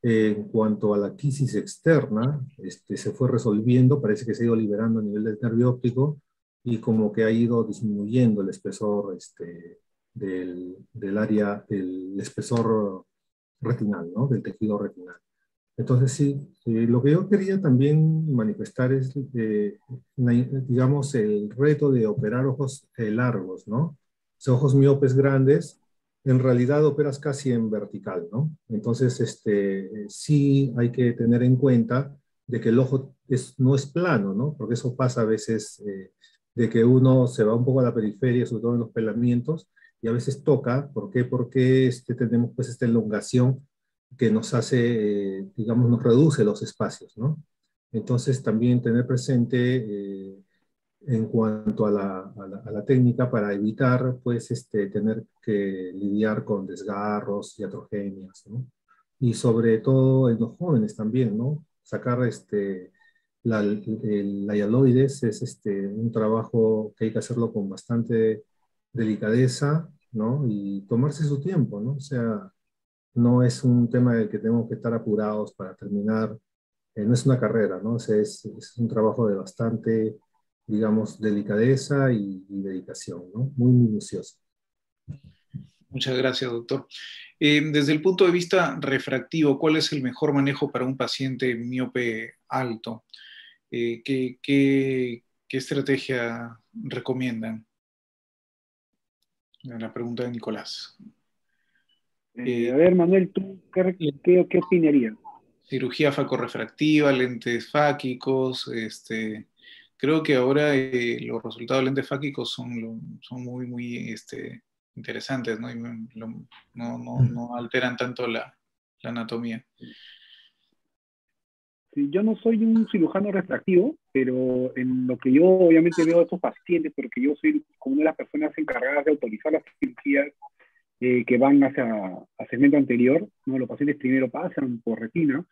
en cuanto a la quisis externa, este, se fue resolviendo, parece que se ha ido liberando a nivel del nervio óptico y como que ha ido disminuyendo el espesor este, del, del, área, el espesor retinal, ¿no? del tejido retinal. Entonces, sí, eh, lo que yo quería también manifestar es, eh, digamos, el reto de operar ojos eh, largos, ¿no? O ojos miopes grandes en realidad operas casi en vertical, ¿no? Entonces, este, sí hay que tener en cuenta de que el ojo es, no es plano, ¿no? Porque eso pasa a veces eh, de que uno se va un poco a la periferia, sobre todo en los pelamientos, y a veces toca. ¿Por qué? Porque este, tenemos pues esta elongación que nos hace, eh, digamos, nos reduce los espacios, ¿no? Entonces, también tener presente eh, en cuanto a la, técnica para evitar pues, este, tener que lidiar con desgarros, iatrogenias, ¿no? Y sobre todo en los jóvenes también, ¿no? Sacar este, la, el, hialoides es este, un trabajo que hay que hacerlo con bastante delicadeza, ¿no? Y tomarse su tiempo, ¿no? O sea, no es un tema del que tenemos que estar apurados para terminar, eh, no es una carrera, ¿no? O sea, es, es un trabajo de bastante digamos, delicadeza y, dedicación, ¿no? Muy minuciosa. Muchas gracias, doctor. Eh, desde el punto de vista refractivo, ¿cuál es el mejor manejo para un paciente miope alto? Eh, ¿qué, qué, estrategia recomiendan? La pregunta de Nicolás. Eh, a ver, Manuel, ¿tú qué, qué, qué opinarías? Cirugía facorefractiva, lentes fáquicos, este, creo que ahora eh, los resultados lentefáquicos son, son muy, muy este, interesantes, ¿no? no, no, no, alteran tanto la, la anatomía. Sí, yo no soy un cirujano refractivo, pero en lo que yo obviamente veo a estos pacientes, porque yo soy como una de las personas encargadas de autorizar las cirugías eh, que van hacia, a segmento anterior, ¿no? los pacientes primero pasan por retina,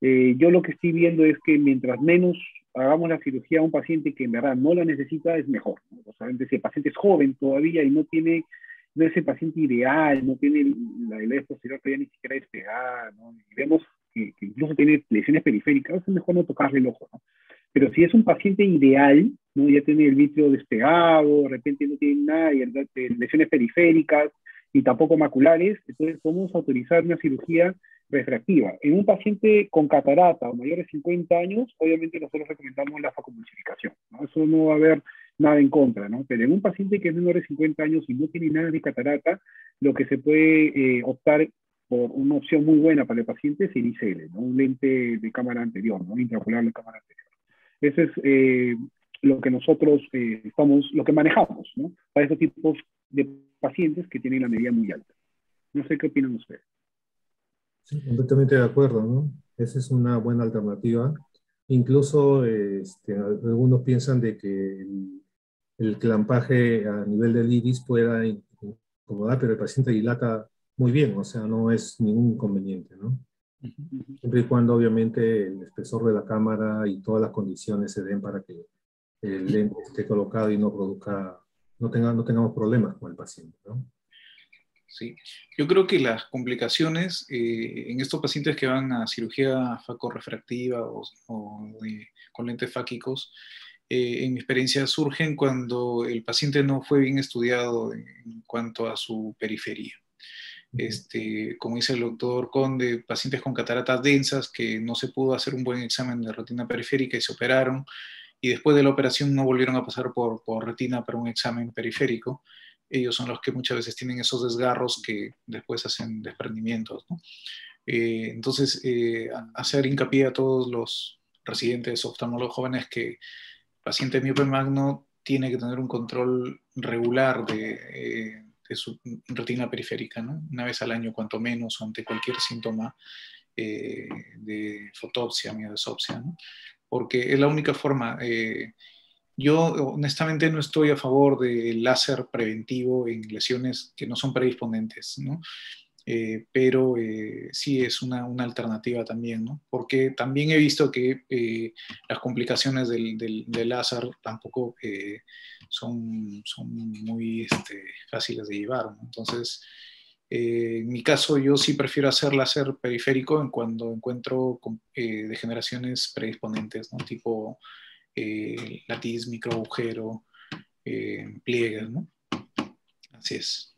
eh, yo lo que estoy viendo es que mientras menos hagamos la cirugía a un paciente que en verdad no la necesita, es mejor. O sea, el paciente es joven todavía y no tiene, no es el paciente ideal, no tiene la ileoide posterior todavía ni siquiera despegada, ¿no? y vemos que, incluso tiene lesiones periféricas, es mejor no tocarle el ojo. ¿no? Pero si es un paciente ideal, ¿no? ya tiene el vitrio despegado, de repente no tiene nada, y lesiones periféricas y tampoco maculares, entonces podemos autorizar una cirugía refractiva. En un paciente con catarata o mayor de 50 años, obviamente nosotros recomendamos la facomulsificación. ¿no? Eso no va a haber nada en contra, ¿no? Pero en un paciente que es menor de 50 años y no tiene nada de catarata, lo que se puede eh, optar por una opción muy buena para el paciente es el ICL, ¿no? un lente de cámara anterior, ¿no? intraocular de cámara anterior. Eso es eh, lo que nosotros eh, estamos, lo que manejamos ¿no? para estos tipos de pacientes que tienen la medida muy alta. No sé qué opinan ustedes. Sí, completamente de acuerdo, ¿no? Esa es una buena alternativa. Incluso este, algunos piensan de que el, clampaje a nivel del iris pueda incomodar, pero el paciente dilata muy bien, o sea, no es ningún inconveniente, ¿no? Siempre y cuando obviamente el espesor de la cámara y todas las condiciones se den para que el lente esté colocado y no produzca, no, tenga, no tengamos problemas con el paciente, ¿no? ¿sí? Yo creo que las complicaciones eh, en estos pacientes que van a cirugía facorefractiva o, con lentes fáquicos, eh, en mi experiencia surgen cuando el paciente no fue bien estudiado en, cuanto a su periferia. Este, como dice el doctor Conde, pacientes con cataratas densas que no se pudo hacer un buen examen de retina periférica y se operaron, y después de la operación no volvieron a pasar por, por retina para un examen periférico. Ellos son los que muchas veces tienen esos desgarros que después hacen desprendimientos. Eh, entonces, eh, hacer hincapié a todos los residentes oftalmólogos jóvenes que el paciente miope magno tiene que tener un control regular de, eh, su retina periférica, una vez al año cuanto menos, ante cualquier síntoma de fotopsia, miodesopsia, porque es la única forma. Yo honestamente no estoy a favor del láser preventivo en lesiones que no son predisponentes, ¿no? Eh, pero eh, sí es una, una, alternativa también, ¿no? Porque también he visto que eh, las complicaciones del, del, láser tampoco son, son muy este, fáciles de llevar. Entonces, eh, en mi caso, yo sí prefiero hacer láser periférico en cuando encuentro eh, degeneraciones predisponentes, ¿no? tipo eh, latiz, microagujero, eh, pliegues. Así es.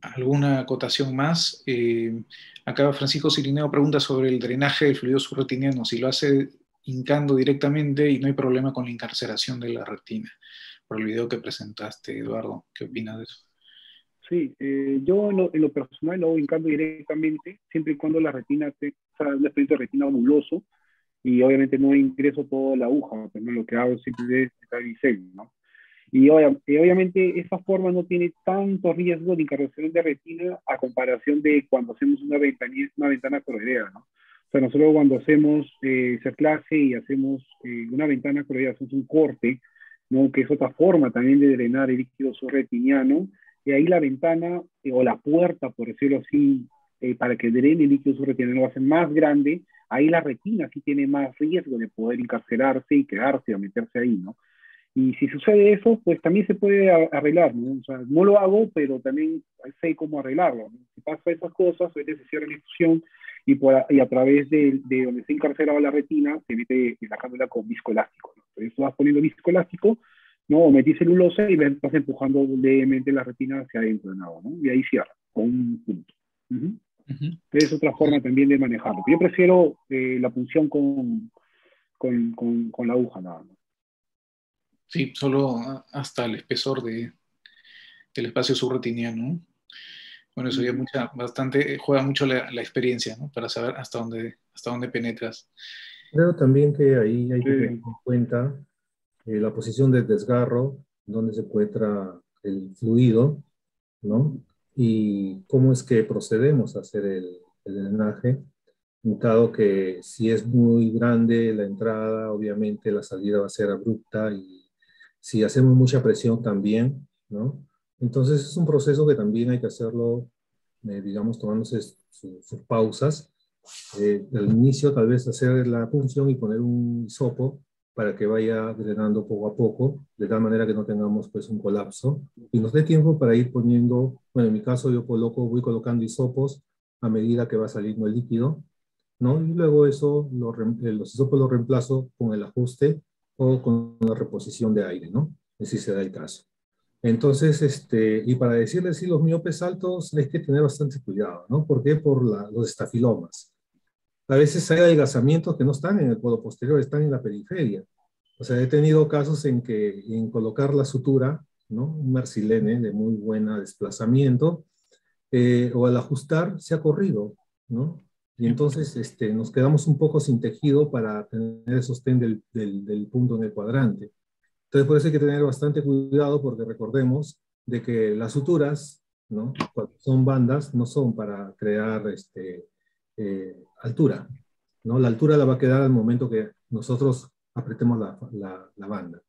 ¿Alguna acotación más? acá Francisco Sirineo pregunta sobre el drenaje del fluido subretiniano, si lo hace hincando directamente y no hay problema con la encarceración de la retina. Por el video que presentaste, Eduardo, ¿qué opinas de eso? Sí, eh, yo en lo, personal lo hincando directamente, siempre y cuando la retina, te, o sea, un de retina ovuloso, y obviamente no ingreso toda la aguja, pues, lo que hago siempre es el ¿no? Y, obviamente esa forma no tiene tanto riesgo de encarnación de retina a comparación de cuando hacemos una, ventana, una ventana coroidea, ¿no? O sea, nosotros cuando hacemos eh, clase y hacemos eh, una ventana coroidea, hacemos un corte, ¿no? Que es otra forma también de drenar el líquido subretiniano, y ahí la ventana eh, o la puerta, por decirlo así, eh, para que drene el líquido subretiniano lo hacen más grande, ahí la retina sí tiene más riesgo de poder encarcelarse y quedarse o meterse ahí, ¿no? Y si sucede eso, pues también se puede arreglar, ¿no? O sea, no lo hago, pero también sé cómo arreglarlo. Si pasa esas cosas, se cierra la infusión y, por, y a través de, de, donde se encarcelado la retina, se mete la cánula con viscoelástico, ¿no? Entonces vas poniendo viscoelástico ¿no? O metí celulosa y vas empujando levemente la retina hacia adentro ¿no? Y ahí cierra, con un punto. Es otra forma también de manejarlo. Yo prefiero eh, la punción con, con, con, la aguja nada más. Sí, solo hasta el espesor de, del espacio subretiniano. Bueno, eso ya mucha, bastante, juega mucho la, la, experiencia, ¿no? Para saber hasta dónde, hasta dónde penetras. Creo también que ahí hay que tener en cuenta eh, la posición del desgarro, donde se encuentra el fluido, ¿no? Y cómo es que procedemos a hacer el, el drenaje, dado que si es muy grande la entrada, obviamente la salida va a ser abrupta y si hacemos mucha presión también, ¿no? Entonces es un proceso que también hay que hacerlo, eh, digamos, tomándose sus pausas. Eh, al inicio tal vez hacer la punción y poner un hisopo para que vaya drenando poco a poco, de tal manera que no tengamos pues un colapso y nos dé tiempo para ir poniendo, bueno, en mi caso yo coloco, voy colocando hisopos a medida que va saliendo el líquido, ¿no? Y luego eso, eh, los hisopos los reemplazo con el ajuste o con la reposición de aire, ¿no? Si se da el caso. Entonces, este, y para decirles si los miopes altos hay que tener bastante cuidado, ¿no? ¿Por qué? Por los estafilomas a veces hay adelgazamientos que no están en el polo posterior, están en la periferia. O sea, he tenido casos en que en colocar la sutura, ¿no? un mercilene de muy buen desplazamiento, eh, o al ajustar se ha corrido, ¿no? Y entonces este, nos quedamos un poco sin tejido para tener el sostén del, del, punto en el cuadrante. Entonces, por eso hay que tener bastante cuidado porque recordemos de que las suturas, ¿no? Cuando son bandas, no son para crear este, eh, altura. ¿no? La altura la va a quedar al momento que nosotros apretemos la, la, banda.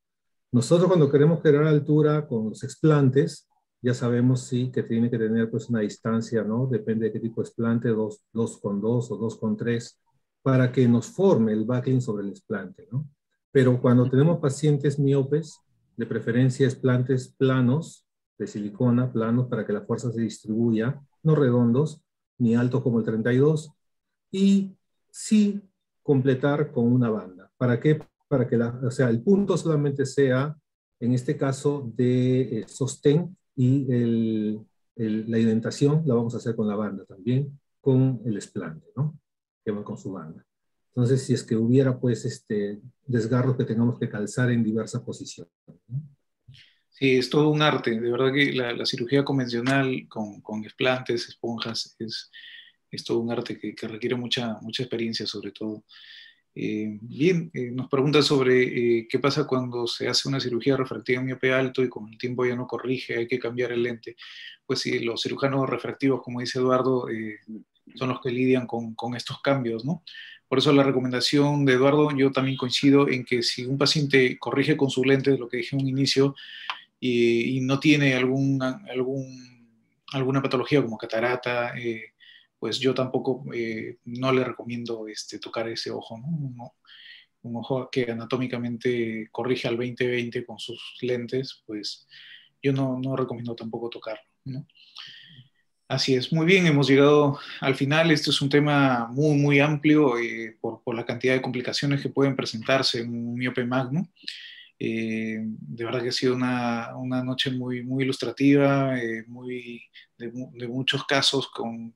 Nosotros cuando queremos crear altura con los explantes, ya sabemos sí que tiene que tener pues una distancia, ¿no? Depende de qué tipo de explante, 2 con 2 o 2 con 3, para que nos forme el backing sobre el explante, ¿no? Pero cuando tenemos pacientes miopes, de preferencia explantes planos, de silicona, planos, para que la fuerza se distribuya, no redondos, ni altos como el 32, y sí completar con una banda. ¿Para qué? Para que la, o sea, el punto solamente sea, en este caso, de eh, sostén y el, la indentación la vamos a hacer con la banda también, con el esplante, ¿no? Que va con su banda. Entonces, si es que hubiera, pues, este, desgarros que tengamos que calzar en diversas posiciones. Sí, es todo un arte. De verdad que la, la cirugía convencional con, con, explantes, esponjas, es, es todo un arte que, requiere mucha, mucha experiencia sobre todo. Eh, bien, eh, nos pregunta sobre eh, qué pasa cuando se hace una cirugía refractiva en miope alto y con el tiempo ya no corrige, hay que cambiar el lente. Pues sí, los cirujanos refractivos, como dice Eduardo, son los que lidian con, con, estos cambios, ¿no? Por eso la recomendación de Eduardo, yo también coincido en que si un paciente corrige con su lente, lo que dije en un inicio, y, no tiene algún, algún, alguna patología como catarata, pues yo tampoco eh, no le recomiendo este, tocar ese ojo. ¿no? un ojo que anatómicamente corrige al 20-20 con sus lentes, pues yo no, no recomiendo tampoco tocarlo. Así es, muy bien, hemos llegado al final. Este es un tema muy, muy amplio eh, por, por, la cantidad de complicaciones que pueden presentarse en un miope magno. Eh, de verdad que ha sido una, una noche muy, muy ilustrativa, eh, muy, de, muchos casos, con,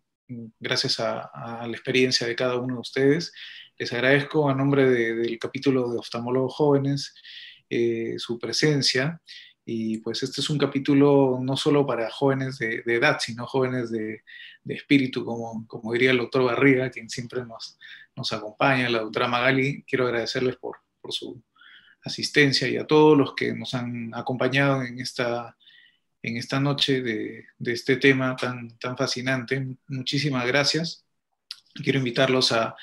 gracias a, la experiencia de cada uno de ustedes. Les agradezco a nombre de, del capítulo de oftalmólogos jóvenes eh, su presencia. Y pues este es un capítulo no solo para jóvenes de, edad, sino jóvenes de, de, espíritu, como, como diría el doctor Barriga, quien siempre nos, nos acompaña, la doctora Magali. Quiero agradecerles por, por su asistencia y a todos los que nos han acompañado en esta, en esta noche de, este tema tan, tan fascinante. Muchísimas gracias. Quiero invitarlos a,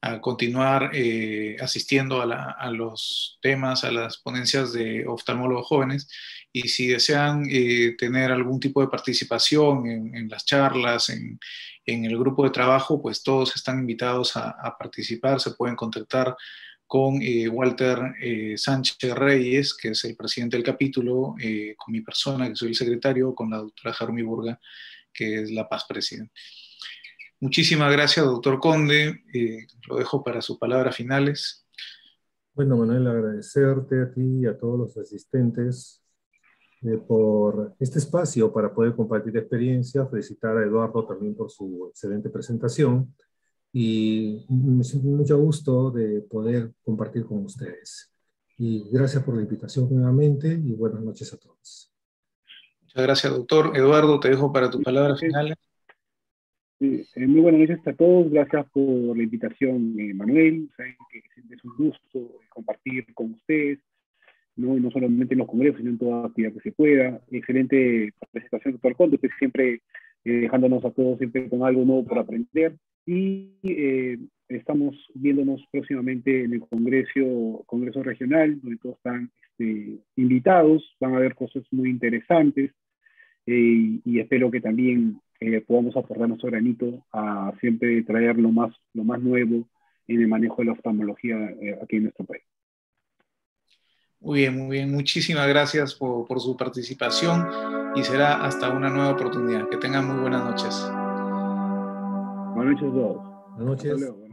a continuar eh, asistiendo a, la, a, los temas, a las ponencias de oftalmólogos jóvenes y si desean eh, tener algún tipo de participación en, en las charlas, en, en, el grupo de trabajo, pues todos están invitados a, a participar, se pueden contactar con eh, Walter eh, Sánchez Reyes, que es el presidente del capítulo, eh, con mi persona, que soy el secretario, con la doctora Jarmi Burga, que es la paz presidente. Muchísimas gracias, doctor Conde. Eh, lo dejo para sus palabras finales. Bueno, Manuel, agradecerte a ti y a todos los asistentes eh, por este espacio para poder compartir experiencia. Felicitar a Eduardo también por su excelente presentación. Y me siento mucho gusto de poder compartir con ustedes. Y gracias por la invitación nuevamente y buenas noches a todos. Muchas gracias, doctor. Eduardo, te dejo para tus palabras finales. Sí, eh, muy buenas noches a todos. Gracias por la invitación, eh, Manuel. Saben que es un gusto compartir con ustedes, ¿no? no solamente en los congresos, sino en toda actividad que se pueda. Excelente presentación, doctor Conde, usted siempre eh, dejándonos a todos siempre con algo nuevo por aprender. Y eh, estamos viéndonos próximamente en el Congreso, Congreso Regional, donde todos están este, invitados. Van a haber cosas muy interesantes. Eh, y espero que también eh, podamos aportar nuestro granito a siempre traer lo más, lo más nuevo en el manejo de la oftalmología eh, aquí en nuestro país. Muy bien, muy bien. Muchísimas gracias por, por, su participación y será hasta una nueva oportunidad. Que tengan muy buenas noches. Buenas noches a todos. Buenas noches.